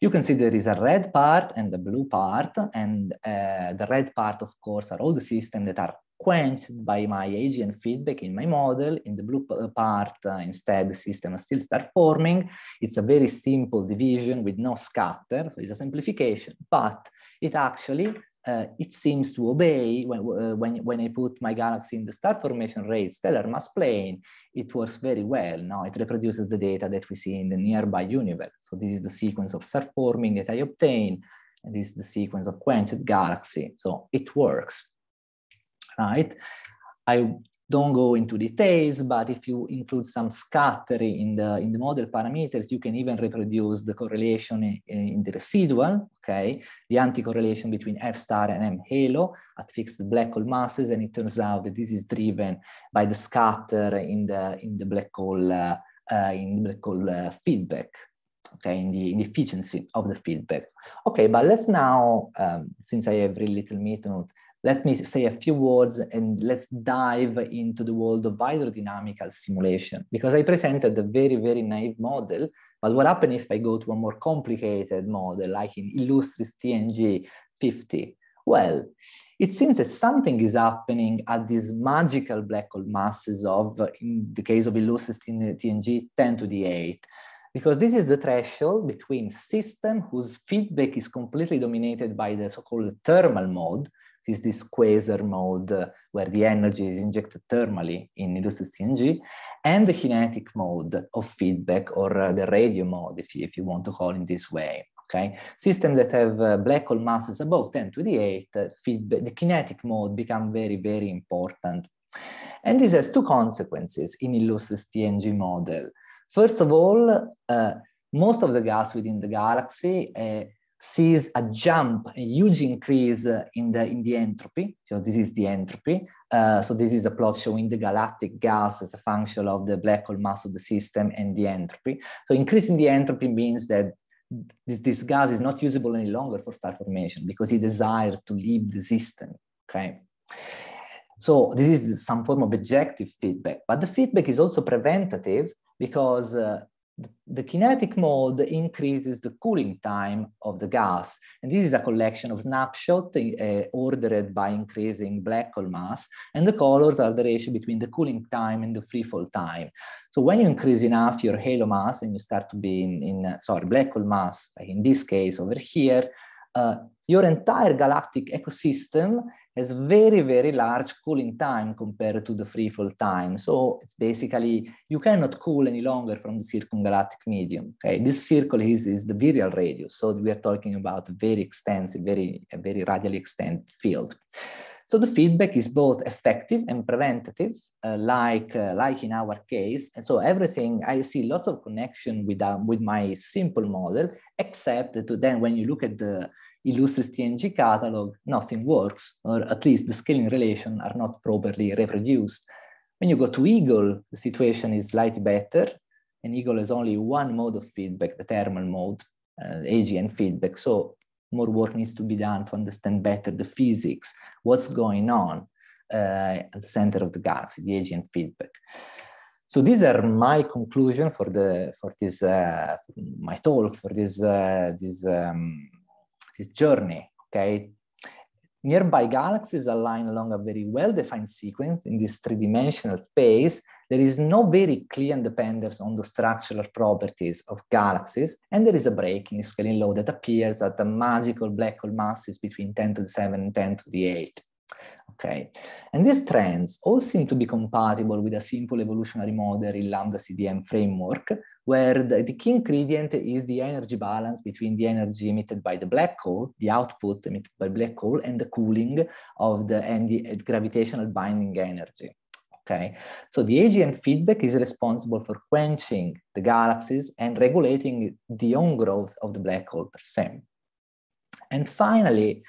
Speaker 2: You can see there is a red part and a blue part, and uh, the red part, of course, are all the systems that are quenched by my AGN feedback in my model. In the blue part, uh, instead, the system still start forming. It's a very simple division with no scatter, so it's a simplification, but it actually, uh, it seems to obey when, uh, when, when I put my galaxy in the star formation rate stellar mass plane, it works very well. Now it reproduces the data that we see in the nearby universe. So this is the sequence of star forming that I obtain, and this is the sequence of quenched galaxy. So it works right? I don't go into details, but if you include some scattering in the, in the model parameters, you can even reproduce the correlation in, in the residual, okay? The anti-correlation between F star and M halo at fixed black hole masses, and it turns out that this is driven by the scatter in the, in the black hole, uh, uh, in the black hole uh, feedback, okay, in the, in the efficiency of the feedback. Okay, but let's now, um, since I have very little minute, let me say a few words and let's dive into the world of hydrodynamical simulation because I presented a very, very naive model. But what happens if I go to a more complicated model like in Illustris TNG 50? Well, it seems that something is happening at these magical black hole masses of, in the case of Illustris TNG, 10 to the 8 because this is the threshold between system whose feedback is completely dominated by the so-called thermal mode, is this quasar mode uh, where the energy is injected thermally in Illustris TNG, and the kinetic mode of feedback or uh, the radio mode, if you, if you want to call it this way. Okay, systems that have uh, black hole masses above 10 to the 8, uh, feedback, the kinetic mode become very, very important. And this has two consequences in Illustris TNG model. First of all, uh, most of the gas within the galaxy uh, sees a jump, a huge increase in the, in the entropy. So this is the entropy. Uh, so this is a plot showing the galactic gas as a function of the black hole mass of the system and the entropy. So increasing the entropy means that this, this gas is not usable any longer for star formation because it desires to leave the system, okay? So this is some form of ejective feedback, but the feedback is also preventative because uh, the kinetic mode increases the cooling time of the gas. And this is a collection of snapshots uh, ordered by increasing black hole mass. And the colors are the ratio between the cooling time and the free fall time. So when you increase enough your halo mass and you start to be in, in uh, sorry, black hole mass, in this case over here, uh, your entire galactic ecosystem has very, very large cooling time compared to the free fall time. So it's basically, you cannot cool any longer from the circumgalactic medium, okay? This circle is, is the virial radius. So we are talking about very extensive, very, very radially extended field. So the feedback is both effective and preventative, uh, like, uh, like in our case. And so everything, I see lots of connection with, um, with my simple model, except that then when you look at the Illustris TNG catalog, nothing works, or at least the scaling relation are not properly reproduced. When you go to Eagle, the situation is slightly better, and Eagle has only one mode of feedback, the thermal mode, uh, AGN feedback. So more work needs to be done to understand better the physics, what's going on uh, at the center of the galaxy, the AGN feedback. So these are my conclusion for the for this uh, my talk for this uh, this um, this journey, okay? Nearby galaxies align along a very well-defined sequence in this three-dimensional space. There is no very clear dependence on the structural properties of galaxies, and there is a break in the scaling law that appears at the magical black hole masses between 10 to the 7 and 10 to the 8. Okay, and these trends all seem to be compatible with a simple evolutionary model in Lambda CDM framework, where the, the, key ingredient is the energy balance between the energy emitted by the black hole, the output emitted by black hole, and the cooling of the, and the gravitational binding energy. Okay, so the AGN feedback is responsible for quenching the galaxies and regulating the own growth of the black hole per se. And finally,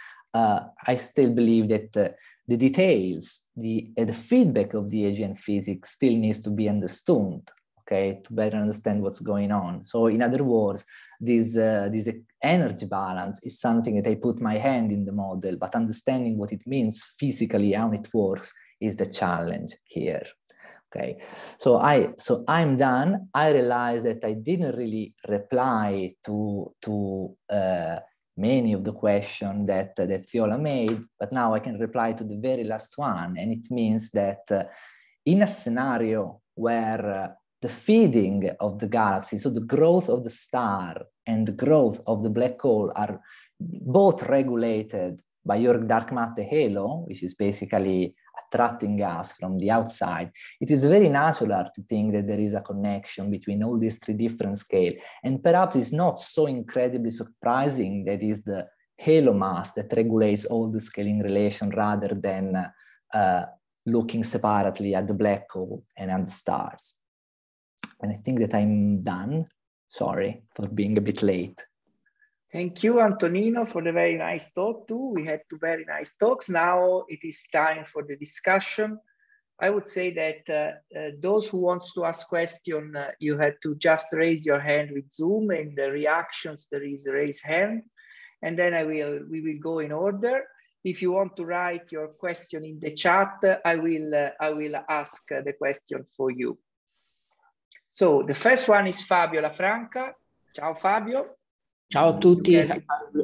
Speaker 2: I still believe that uh, the details, the, uh, the feedback of the AGN physics still needs to be understood, okay, to better understand what's going on. So in other words, this, uh, this energy balance is something that I put my hand in the model, but understanding what it means physically, how it works, is the challenge here. Okay, so I so I'm done. I realized that I didn't really reply to to uh, many of the questions that, uh, that Viola made, but now I can reply to the very last one. And it means that uh, in a scenario where uh, the feeding of the galaxy, so the growth of the star and the growth of the black hole are both regulated by your dark matter halo, which is basically attracting gas from the outside, it is very natural to think that there is a connection between all these three different scales. And perhaps it's not so incredibly surprising that is the halo mass that regulates all the scaling relation rather than uh, looking separately at the black hole and at the stars. And I think that I'm done. Sorry for being a bit late.
Speaker 1: Thank you, Antonino, for the very nice talk too. We had two very nice talks. Now it is time for the discussion. I would say that uh, uh, those who want to ask question, uh, you have to just raise your hand with Zoom. In the reactions, there is raise hand, and then I will we will go in order. If you want to write your question in the chat, I will uh, I will ask uh, the question for you. So the first one is Fabio La Franca. Ciao Fabio.
Speaker 5: Ciao a tutti,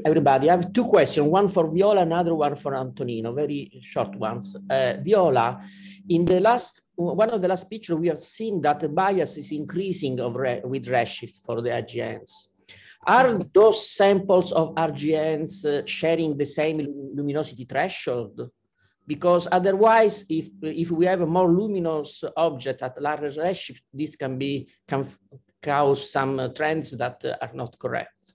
Speaker 5: everybody. I have two questions, one for Viola, another one for Antonino, very short ones. Uh, Viola, in the last, one of the last pictures, we have seen that the bias is increasing of re, with redshift for the AGNs. Are those samples of AGNs uh, sharing the same luminosity threshold? Because otherwise, if, if we have a more luminous object at larger redshift, this can be can cause some uh, trends that are not correct.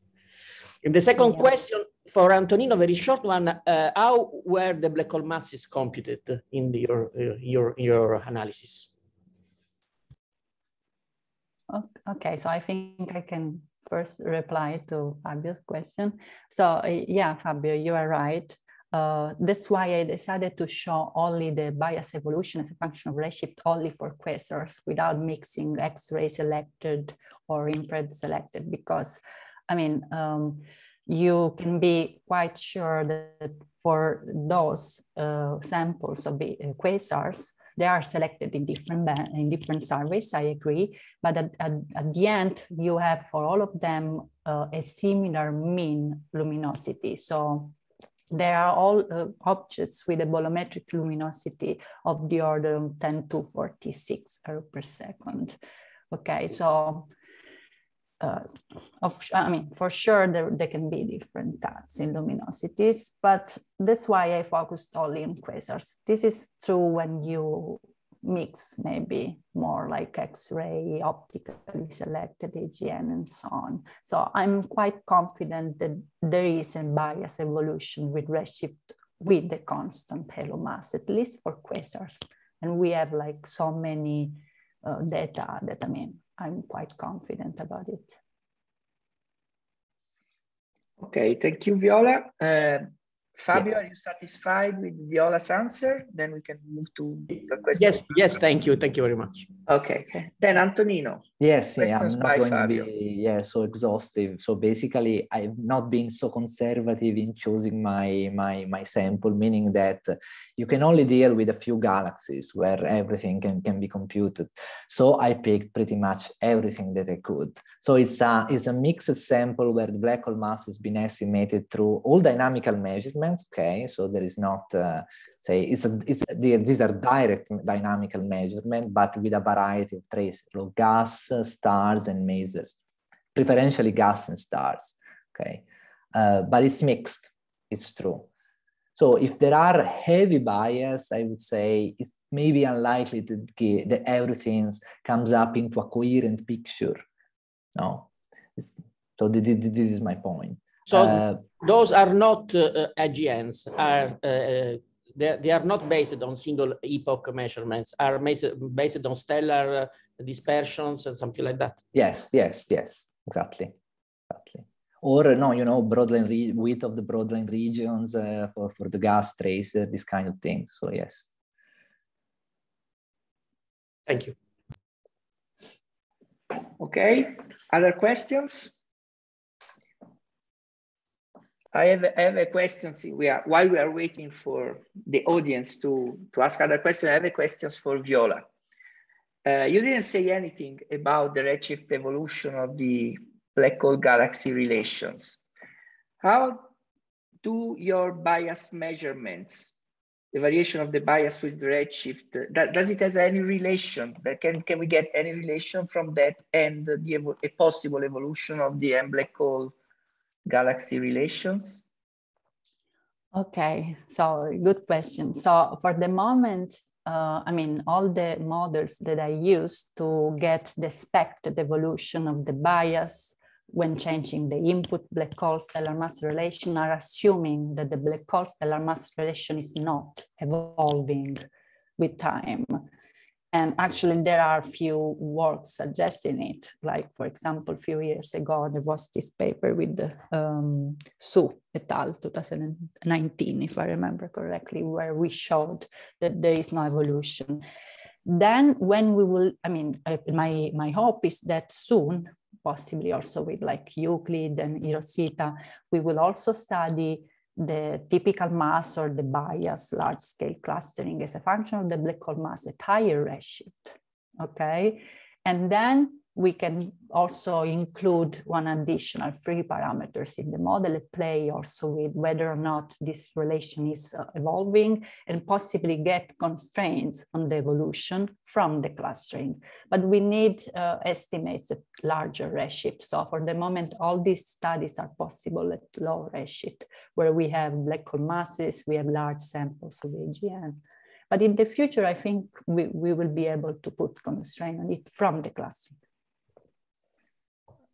Speaker 5: And the second yeah. question for Antonino, very short one, uh, how were the black hole masses computed in the, your, your, your analysis?
Speaker 3: Okay, so I think I can first reply to Fabio's question. So yeah, Fabio, you are right. Uh, that's why I decided to show only the bias evolution as a function of redshift only for quasars without mixing X-ray selected or infrared selected because I mean, um, you can be quite sure that for those uh, samples of uh, quasars, they are selected in different in different surveys. I agree, but at, at, at, the end, you have for all of them uh, a similar mean luminosity. So they are all uh, objects with a bolometric luminosity of the order of 10 to 46 per second. Okay, so uh, of, I mean, for sure there, there can be different cuts in luminosities, but that's why I focused only on quasars. This is true when you mix maybe more like X-ray, optically selected AGN and so on. So I'm quite confident that there is a bias evolution with redshift with the constant halo mass, at least for quasars. And we have like so many uh, data that I mean, I'm quite confident about it.
Speaker 1: Okay, thank you, Viola. Uh, Fabio, yeah. are you satisfied with Viola's answer? Then we can move to the question.
Speaker 5: Yes, yes, thank you. Thank you very much.
Speaker 1: Okay, then Antonino.
Speaker 2: Yes, yeah, I'm not going Fabio. to be yeah, so exhaustive. So basically, I've not been so conservative in choosing my, my, my sample, meaning that you can only deal with a few galaxies where everything can, can be computed. So I picked pretty much everything that I could. So it's a, it's a mixed sample where the black hole mass has been estimated through all dynamical measurements. Okay, so there is not, uh, say, it's, a, it's these are direct dynamical measurement, but with a variety of traces, so gas, stars, and masers, preferentially gas and stars. Okay, uh, but it's mixed. It's true. So if there are heavy bias, I would say it's maybe unlikely get, that everything comes up into a coherent picture. No, it's, so this, this, is my point.
Speaker 5: So uh, those are not uh, AGNs, are uh, they, they are not based on single epoch measurements, are based, based on stellar uh, dispersions and something like that?
Speaker 2: Yes, yes, yes, exactly, exactly or no, you know, broadline width of the broadline regions uh, for, for the gas tracer, this kind of thing. So yes.
Speaker 5: Thank you.
Speaker 1: Okay, other questions? I have, I have a question. We are while we are waiting for the audience to, to ask other questions, I have a questions for Viola. Uh, you didn't say anything about the redshift evolution of the black hole galaxy relations. How do your bias measurements, the variation of the bias with the redshift, that, does it has any relation? That can, can we get any relation from that and the a possible evolution of the M black hole galaxy relations?
Speaker 3: Okay, so good question. So for the moment, uh, I mean, all the models that I use to get the expected evolution of the bias when changing the input black hole stellar mass relation are assuming that the black hole stellar mass relation is not evolving with time. And actually there are few works suggesting it. Like for example, a few years ago, there was this paper with um, Suh et al. 2019, if I remember correctly, where we showed that there is no evolution. Then when we will, I mean, my, my hope is that soon possibly also with like Euclid and eROSITA, we will also study the typical mass or the bias large scale clustering as a function of the black hole mass at higher redshift, okay? And then we can also include one additional free parameters in the model at play also with whether or not this relation is uh, evolving and possibly get constraints on the evolution from the clustering. But we need uh, estimates at larger redshift. So for the moment, all these studies are possible at low redshift, where we have black hole masses, we have large samples of AGN. But in the future, I think we, we will be able to put constraint on it from the clustering.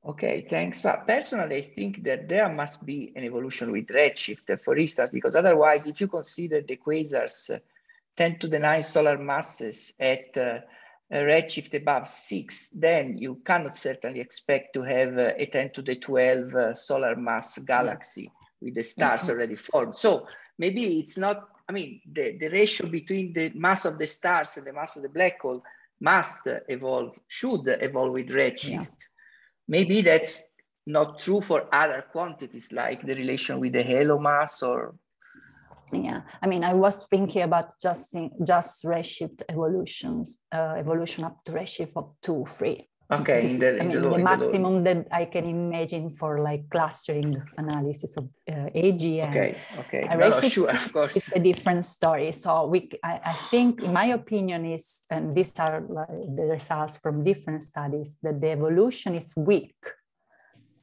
Speaker 1: Okay, thanks. But personally, I think that there must be an evolution with redshift, for instance, because otherwise, if you consider the quasars 10 to the 9 solar masses at uh, a redshift above 6, then you cannot certainly expect to have uh, a 10 to the 12 uh, solar mass galaxy with the stars mm -hmm. already formed. So maybe it's not, I mean, the, the ratio between the mass of the stars and the mass of the black hole must evolve, should evolve with redshift. Yeah Maybe that's not true for other quantities like the relation with the halo mass or
Speaker 3: yeah i mean i was thinking about just in, just redshift evolutions uh, evolution up to redshift of two three
Speaker 1: okay
Speaker 3: in
Speaker 1: the,
Speaker 3: I mean,
Speaker 1: the,
Speaker 3: the maximum that i can imagine for like clustering analysis of uh, AGN
Speaker 1: okay okay. No, no, sure of course.
Speaker 3: it's a different story. So we I, I think in my opinion is and these are like the results from different studies that the evolution is weak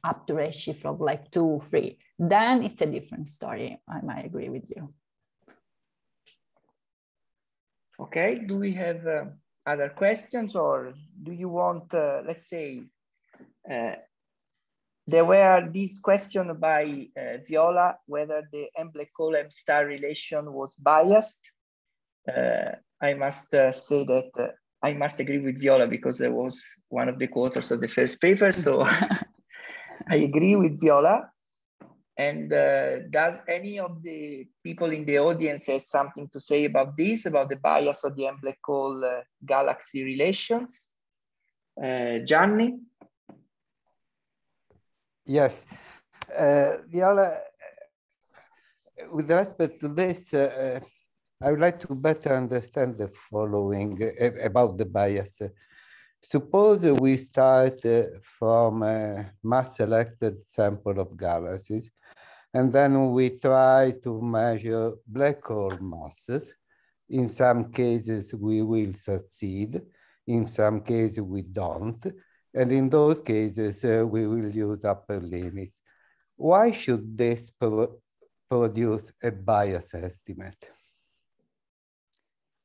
Speaker 3: up to redshift of like two three. Then it's a different story. I might agree with you.
Speaker 1: Okay do we have uh, other questions or do you want, uh, let's say, uh, there were these questions by uh, Viola, whether the M black hole star relation was biased. Uh, I must uh, say that uh, I must agree with Viola because I was one of the co-authors of the first paper. So I agree with Viola. And uh, does any of the people in the audience have something to say about this, about the bias of the M black hole uh, galaxy relations? Uh, Gianni?
Speaker 6: Yes. Uh, Viola, with respect to this, uh, I would like to better understand the following uh, about the bias. Suppose we start uh, from a mass selected sample of galaxies and then we try to measure black hole masses. In some cases, we will succeed. In some cases, we don't. And in those cases, uh, we will use upper limits. Why should this pro produce a bias estimate?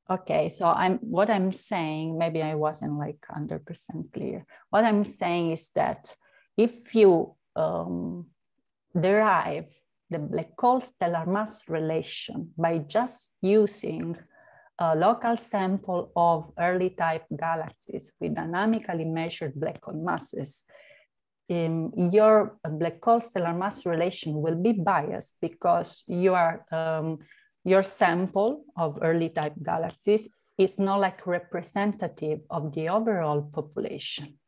Speaker 3: Okay, so I'm what I'm saying, maybe I wasn't like 100% clear. What I'm saying is that if you um, derive the black hole stellar mass relation by just using a local sample of early type galaxies with dynamically measured black hole masses, your black hole stellar mass relation will be biased because your, um, your sample of early type galaxies is not like representative of the overall population.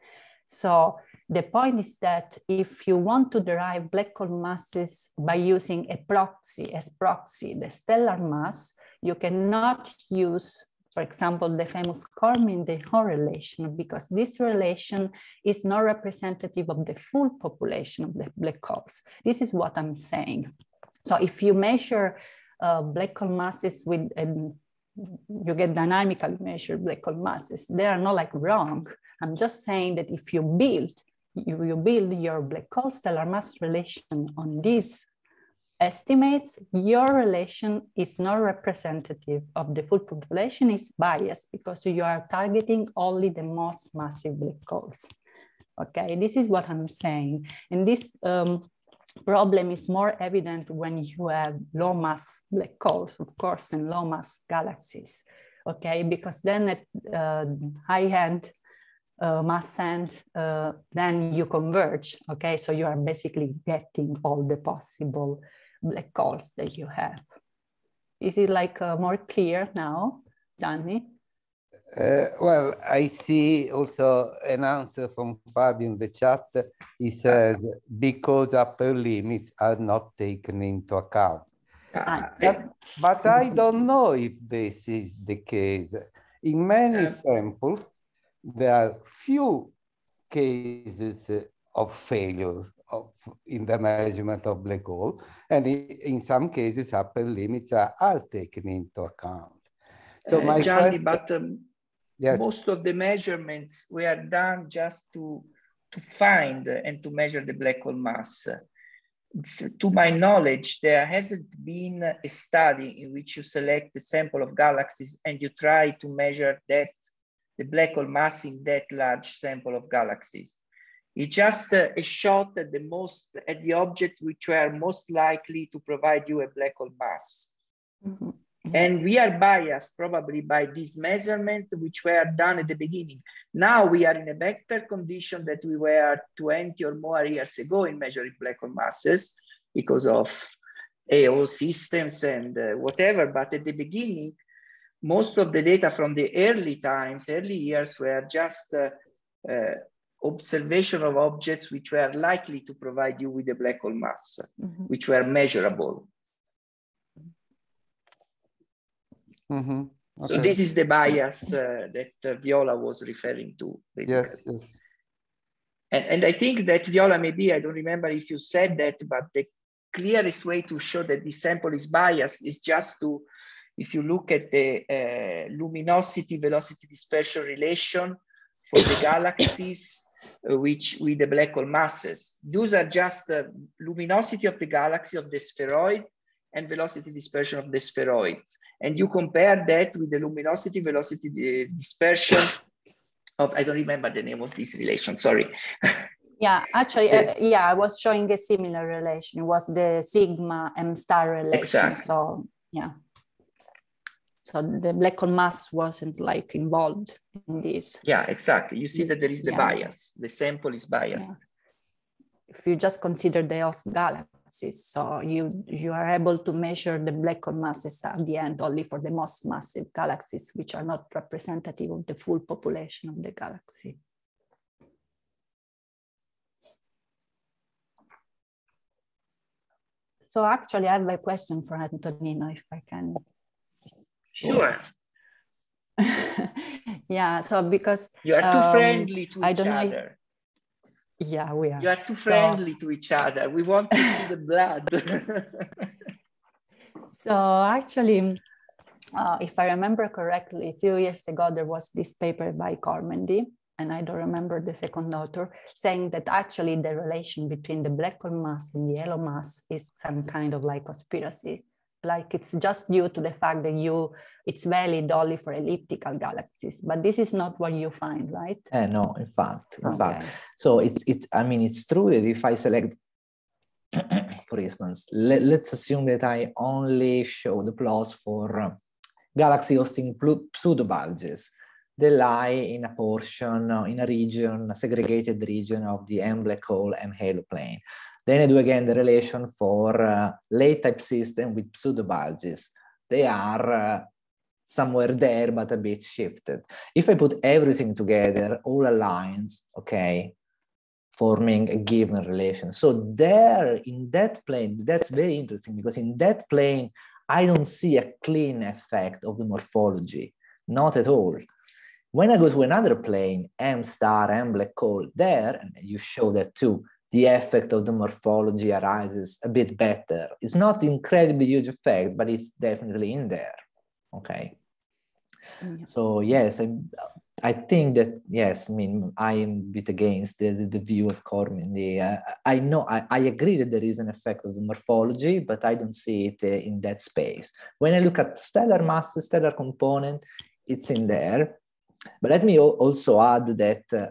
Speaker 3: So the point is that if you want to derive black hole masses by using a proxy, as proxy, the stellar mass, you cannot use, for example, the famous Kormendy relation, because this relation is not representative of the full population of the black holes. This is what I'm saying. So if you measure uh, black hole masses with, and you get dynamically measured black hole masses, they are not like wrong. I'm just saying that if you build, you, build your black hole stellar mass relation on these estimates, your relation is not representative of the full population, is biased because you are targeting only the most massive black holes. Okay, this is what I'm saying. And this um, problem is more evident when you have low mass black holes, of course, and low mass galaxies. Okay, because then at uh, high end, uh, mass end, uh, then you converge. Okay, so you are basically getting all the possible black holes that you have. Is it like uh, more clear now, Gianni?
Speaker 6: Uh, well, I see also an answer from Fabio in the chat. He says, because upper limits are not taken into account.
Speaker 3: Ah,
Speaker 6: But, but I don't know if this is the case. In many
Speaker 1: Yeah.
Speaker 6: samples, there are few cases of failure of, in the measurement of black hole, and in some cases, upper limits are, are taken into account. So
Speaker 1: Uh,
Speaker 6: my
Speaker 1: Gianni,
Speaker 6: question-
Speaker 1: but um,
Speaker 6: yes,
Speaker 1: most of the measurements were done just to to find and to measure the black hole mass. It's- to my knowledge, there hasn't been a study in which you select a sample of galaxies and you try to measure that the black hole mass in that large sample of galaxies. It's just uh, a shot at the most at the object which were most likely to provide you a black hole mass.
Speaker 3: Mhm.
Speaker 1: And we are biased probably by this measurement, which were done at the beginning. Now we are in a better condition that we were 20 or more years ago in measuring black hole masses because of AO systems and uh, whatever. But at the beginning, most of the data from the early times, early years were just uh, uh, observation of objects which were likely to provide you with a black hole mass,
Speaker 3: Mhm.
Speaker 1: which were measurable.
Speaker 6: Mhm.
Speaker 1: So this is the bias uh, that uh, Viola was referring to,
Speaker 6: yes,
Speaker 1: basically.
Speaker 6: yes.
Speaker 1: And, and I think that Viola, maybe, I don't remember if you said that, but the clearest way to show that this sample is biased is just to, if you look at the uh, luminosity velocity dispersion relation for the galaxies, uh, which with the black hole masses. Those are just the luminosity of the galaxy of the spheroid and velocity dispersion of the spheroids. And you compare that with the luminosity velocity di- dispersion of, I don't remember the name of this relation, sorry.
Speaker 3: Yeah, actually,
Speaker 1: Yeah.
Speaker 3: uh, yeah, I was showing a similar relation. It was the sigma m star relation.
Speaker 1: Exactly.
Speaker 3: So yeah. So the black hole mass wasn't like involved in this.
Speaker 1: Yeah, exactly. You see that there is the
Speaker 3: Yeah.
Speaker 1: bias. The sample is biased.
Speaker 3: If you just consider the host galaxies, so you you are able to measure the black hole masses at the end only for the most massive galaxies, which are not representative of the full population of the galaxy. So actually, I have a question for Antonino, if I can.
Speaker 1: Sure.
Speaker 3: yeah. So because
Speaker 1: You are too
Speaker 3: Um,
Speaker 1: friendly to
Speaker 3: I
Speaker 1: each
Speaker 3: don't know if-
Speaker 1: other.
Speaker 3: yeah, we are.
Speaker 1: You are too friendly to each other. We want to see the blood.
Speaker 3: So actually, uh, if I remember correctly, a few years ago, there was this paper by Kormendy, and I don't remember the second author, saying that actually the relation between the black hole mass and the halo mass is some kind of like conspiracy. Like it's just due to the fact that you, it's valid only for elliptical galaxies, but this is not what you find, right?
Speaker 2: Eh, no, in fact, in fact. So it's it's I mean it's true that if I select, for instance, let, let's assume that I only show the plots for uh, galaxy hosting plu- pseudobulges. They lie in a portion, uh, in a region, a segregated region of the M black hole M halo plane. Then I do again the relation for uh, late type system with pseudobulges. They are uh, somewhere there, but a bit shifted. If I put everything together, all aligns, okay, forming a given relation. So there, in that plane, that's very interesting because in that plane, I don't see a clean effect of the morphology, not at all. When I go to another plane, M star, M black hole, there, and you show that too, the effect of the morphology arises a bit better. It's not incredibly huge effect, but it's definitely in there. Okay. Yeah. So yes, I, I think that yes. I mean, I am a bit against the, the, the view of Kormendy. Uh, I know I, I agree that there is an effect of the morphology, but I don't see it uh, in that space. When I look at stellar mass, stellar component, it's in there. But let me also add that uh,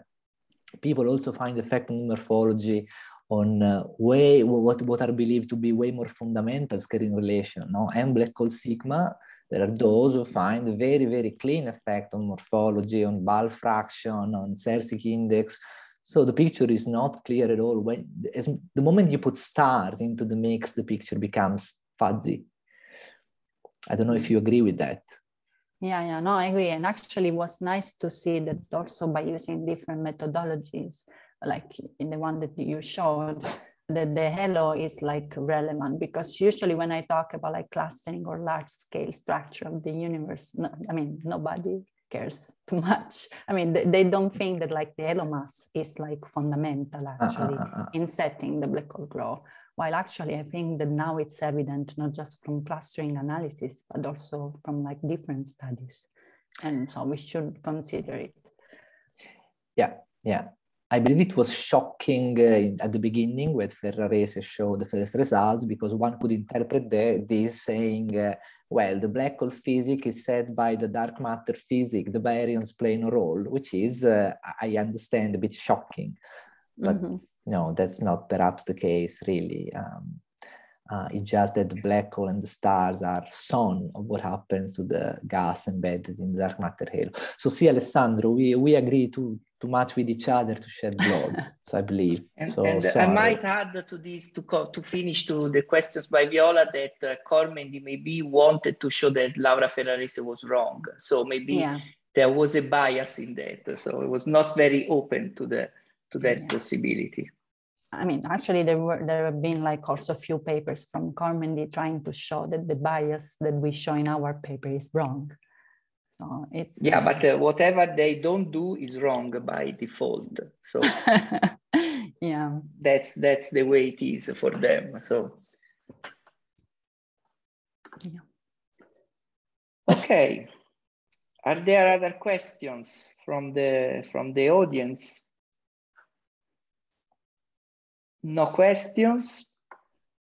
Speaker 2: people also find effect on morphology on uh, way what, what are believed to be way more fundamental scattering relation. No, and black hole sigma. There are those who find very very clean effect on morphology, on bulge fraction, on Sérsic index. So the picture is not clear at all. When as, the moment you put stars into the mix, the picture becomes fuzzy. I don't know if you agree with that.
Speaker 3: Yeah, yeah, no, I agree. And actually, it was nice to see that also by using different methodologies, like in the one that you showed, that the halo is like relevant because usually when I talk about like clustering or large scale structure of the universe, no, I mean, nobody cares too much. I mean, they, they, don't think that like the halo mass is like fundamental actually uh, uh, uh, in setting the black hole grow. While actually, I think that now it's evident not just from clustering analysis, but also from like different studies. And so we should consider it.
Speaker 2: Yeah, yeah. I believe it was shocking uh, at the beginning when Ferrarese showed the first results because one could interpret the, this saying, uh, well, the black hole physics is said by the dark matter physics, the baryons play no role, which is, uh, I understand, a bit shocking but mm-hmm. no that's not perhaps the case really um, uh, it's just that the black hole and the stars are son of what happens to the gas embedded in the dark matter halo. So see, Alessandro, we, we agree too, too much with each other to shed blood. so I believe.
Speaker 1: and,
Speaker 2: so,
Speaker 1: and I might add to this, to, co- to finish to the questions by Viola, that uh, Kormendy maybe wanted to show that Laura Ferrarese was wrong. So maybe yeah. there was a bias in that. So it was not very open to the to that yeah. possibility.
Speaker 3: I mean, actually, there were there have been like also a few papers from Kormendy trying to show that the bias that we show in our paper is wrong. So it's
Speaker 1: yeah, but uh, whatever they don't do is wrong by default. So
Speaker 3: yeah,
Speaker 1: that's that's the way it is for them. So yeah. Okay. Are there other questions from the from the audience? No questions.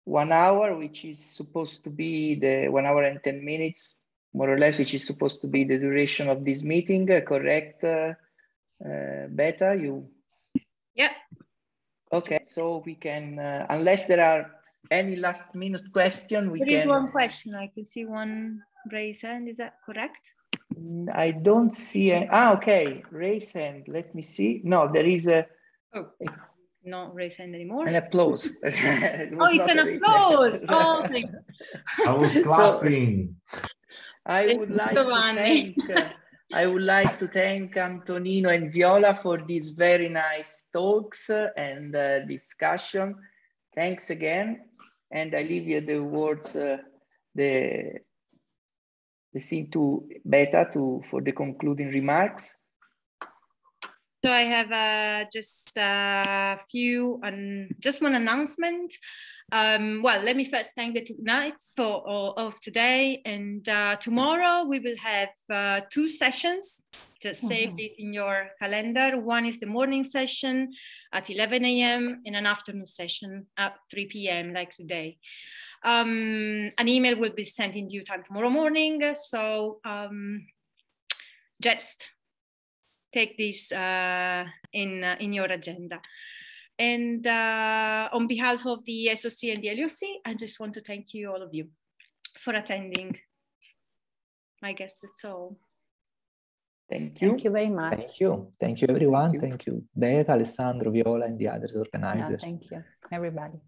Speaker 1: One hour, which is supposed to be the one hour and 10 minutes, more or less, which is supposed to be the duration of this meeting, uh, correct, uh, uh, Beta? You?
Speaker 4: Yeah.
Speaker 1: Okay, so we can, uh, unless there are any last minute question, we
Speaker 4: there
Speaker 1: can.
Speaker 4: There is one question. I can see one raise hand. Is that correct?
Speaker 1: I don't see. Any, ah, okay. Raise hand. Let me see. No, there is a.
Speaker 4: Oh. a not raise hand anymore.
Speaker 1: An applause. it
Speaker 4: oh, it's an applause. oh,
Speaker 7: I was clapping.
Speaker 1: So, I would like to thank. I would like to thank Antonino and Viola for these very nice talks and uh, discussion. Thanks again, and I leave you the words, uh, the the scene to Beta to for the concluding remarks.
Speaker 4: So I have uh, just a few, and just one announcement. Um, well, let me first thank the two knights for all of today. And uh, tomorrow we will have uh, two sessions. Just save mm-hmm. this in your calendar. One is the morning session at 11 a.m. and an afternoon session at 3 p.m. like today. Um, an email will be sent in due time tomorrow morning. So um, just take this uh, in, uh, in your agenda. And uh, on behalf of the SOC and the LOC, I just want to thank you, all of you, for attending. I guess that's all.
Speaker 1: Thank you.
Speaker 3: Thank you very much.
Speaker 2: Thank you. Thank you, everyone. Thank you, Thank you Beth, Alessandro, Viola, and the others organizers.
Speaker 3: Yeah, thank you, everybody.